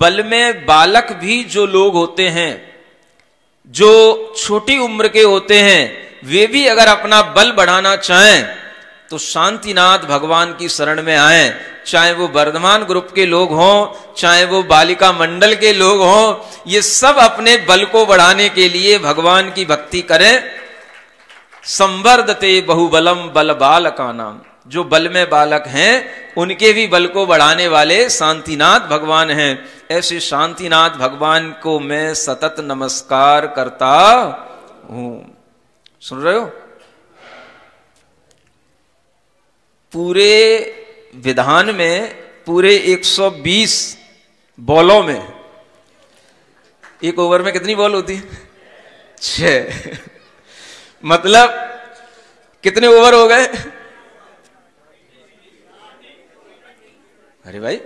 बल में बालक भी जो लोग होते हैं, जो छोटी उम्र के होते हैं, वे भी अगर अपना बल बढ़ाना चाहें तो शांतिनाथ भगवान की शरण में आए। चाहे वो वर्धमान ग्रुप के लोग हों, चाहे वो बालिका मंडल के लोग हों, ये सब अपने बल को बढ़ाने के लिए भगवान की भक्ति करें। संवर्धते बहुबलम बल बाल का नाम जो बल में बालक हैं, उनके भी बल को बढ़ाने वाले शांतिनाथ भगवान हैं। ऐसे शांतिनाथ भगवान को मैं सतत नमस्कार करता हूँ। सुन रहे हो? पूरे विधान में, पूरे 120 बॉलों में, एक ओवर में कितनी बॉल होती है? छ मतलब कितने ओवर हो गए? अरे भाई,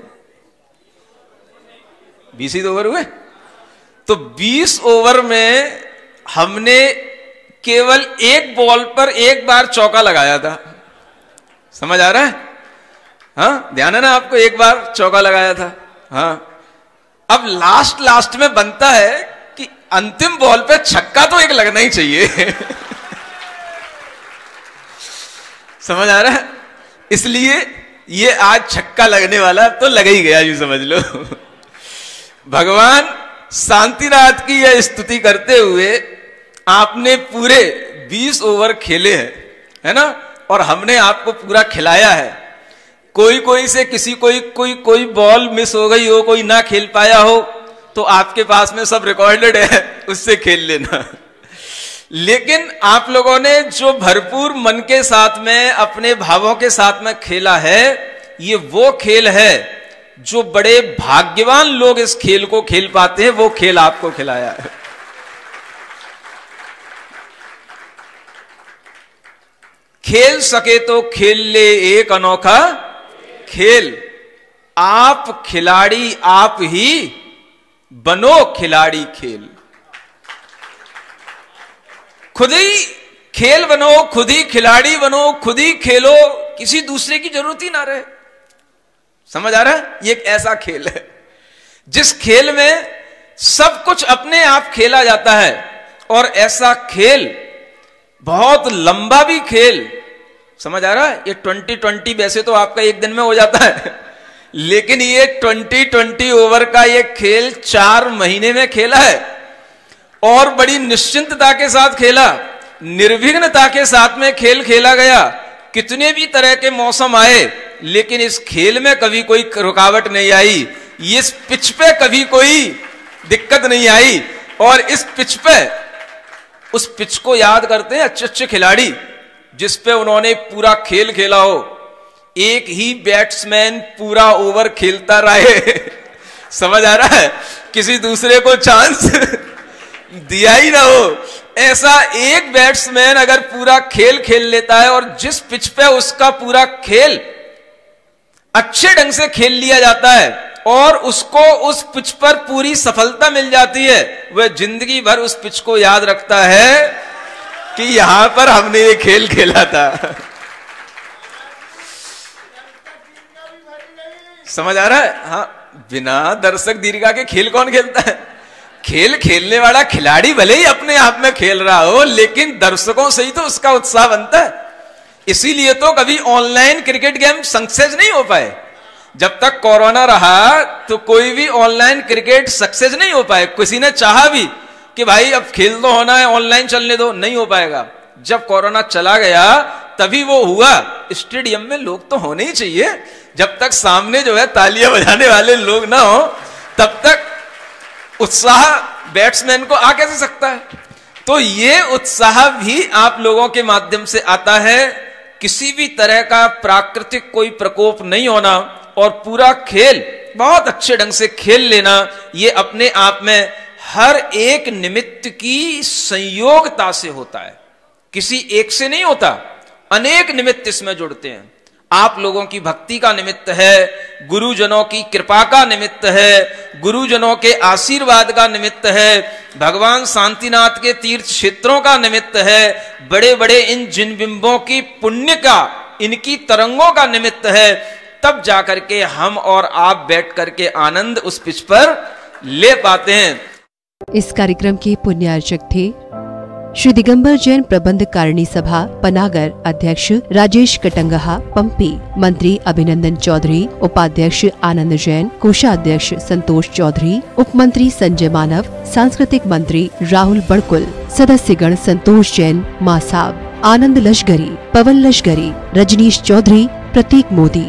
बीस ही तो ओवर हुए। तो 20 ओवर में हमने केवल एक बॉल पर एक बार चौका लगाया था। समझ आ रहा है? हाँ ध्यान है ना आपको, एक बार चौका लगाया था। हाँ। अब लास्ट लास्ट में बनता है कि अंतिम बॉल पे छक्का तो एक लगना ही चाहिए। [laughs] समझ आ रहा है? इसलिए ये आज छक्का लगने वाला तो लग ही गया, यू समझ लो। भगवान शांतिनाथ की यह स्तुति करते हुए आपने पूरे 20 ओवर खेले हैं, है ना? और हमने आपको पूरा खिलाया है। कोई कोई से किसी कोई कोई कोई बॉल मिस हो गई हो, कोई ना खेल पाया हो तो आपके पास में सब रिकॉर्डेड है, उससे खेल लेना। लेकिन आप लोगों ने जो भरपूर मन के साथ में, अपने भावों के साथ में खेला है, ये वो खेल है जो बड़े भाग्यवान लोग इस खेल को खेल पाते हैं, वो खेल आपको खिलाया है। खेल सके तो खेल ले एक अनोखा खेल। आप खिलाड़ी आप ही बनो खिलाड़ी खेल। खुद ही खेल बनो, खुद ही खिलाड़ी बनो, खुद ही खेलो, किसी दूसरे की ज़रूरत ही ना रहे। समझ आ रहा है? ये एक ऐसा खेल है। जिस खेल में सब कुछ अपने आप खेला जाता है, और ऐसा खेल बहुत लंबा भी खेल, समझ आ रहा है? ये ट्वेंटी ट्वेंटी वैसे तो आपका एक दिन में हो जाता है। लेकिन ये ट्वेंटी ट्वेंटी ओवर का ये खेल चार महीने में खेला है। और बड़ी निश्चिंतता के साथ खेला, निर्विघ्नता के साथ में खेल खेला गया। कितने भी तरह के मौसम आए, लेकिन इस खेल में कभी कोई रुकावट नहीं आई। इस पिच पे कभी कोई दिक्कत नहीं आई। और इस पिच पे, उस पिच को याद करते हैं अच्छे अच्छे खिलाड़ी, जिस पे उन्होंने पूरा खेल खेला हो। एक ही बैट्समैन पूरा ओवर खेलता रहे। [laughs] समझ आ रहा है? किसी दूसरे को चांस दिया ही ना हो। ऐसा एक बैट्समैन अगर पूरा खेल खेल लेता है और जिस पिच पे उसका पूरा खेल अच्छे ढंग से खेल लिया जाता है और उसको उस पिच पर पूरी सफलता मिल जाती है, वह ज़िंदगी भर उस पिच को याद रखता है कि यहाँ पर हमने ये खेल खेला था। समझ आ रहा है? हाँ बिना दर्शक दीर्घा के खेल कौन खेलता है? खेल खेलने वाला खिलाड़ी भले ही अपने आप में खेल रहा हो, लेकिन दर्शकों से ही तो उसका उत्साह बनता है। इसीलिए तो कभी ऑनलाइन क्रिकेट गेम सक्सेस नहीं हो पाए। जब तक कोरोना रहा तो कोई भी ऑनलाइन क्रिकेट सक्सेस नहीं हो पाए। किसी ने चाहा भी कि भाई, अब खेल तो होना है, ऑनलाइन चलने दो, नहीं हो पाएगा। जब कोरोना चला गया, तभी वो हुआ। स्टेडियम में लोग तो होने ही चाहिए। जब तक सामने जो है तालियाँ बजाने वाले लोग ना हो, तब तक उत्साह बैट्समैन को आ कैसे सकता है। तो ये उत्साह भी आप लोगों के माध्यम से आता है। किसी भी तरह का प्राकृतिक कोई प्रकोप नहीं होना और पूरा खेल बहुत अच्छे ढंग से खेल लेना, ये अपने आप में हर एक निमित्त की संयोगता से होता है। किसी एक से नहीं होता, अनेक निमित्त इसमें जुड़ते हैं। आप लोगों की भक्ति का निमित्त है, गुरुजनों की कृपा का निमित्त है, गुरुजनों के आशीर्वाद का निमित्त है, भगवान शांतिनाथ के तीर्थ क्षेत्रों का निमित्त है बड़े बड़े इन जिन बिंबों की पुण्य का, इनकी तरंगों का निमित्त है, तब जाकर के हम और आप बैठ करके आनंद उस पिच पर ले पाते हैं। इस कार्यक्रम के पुण्यार्चक थे श्री दिगंबर जैन प्रबंध कारिणी सभा, पनागर अध्यक्ष राजेश कटंगहा, पंपी, मंत्री अभिनंदन चौधरी, उपाध्यक्ष आनंद जैन, कोषाध्यक्ष संतोष चौधरी उप मंत्री संजय मानव, सांस्कृतिक मंत्री राहुल बड़कुल, सदस्यगण संतोष जैन मासाब आनंद लश्करी, पवन लश्करी, रजनीश चौधरी, प्रतीक मोदी।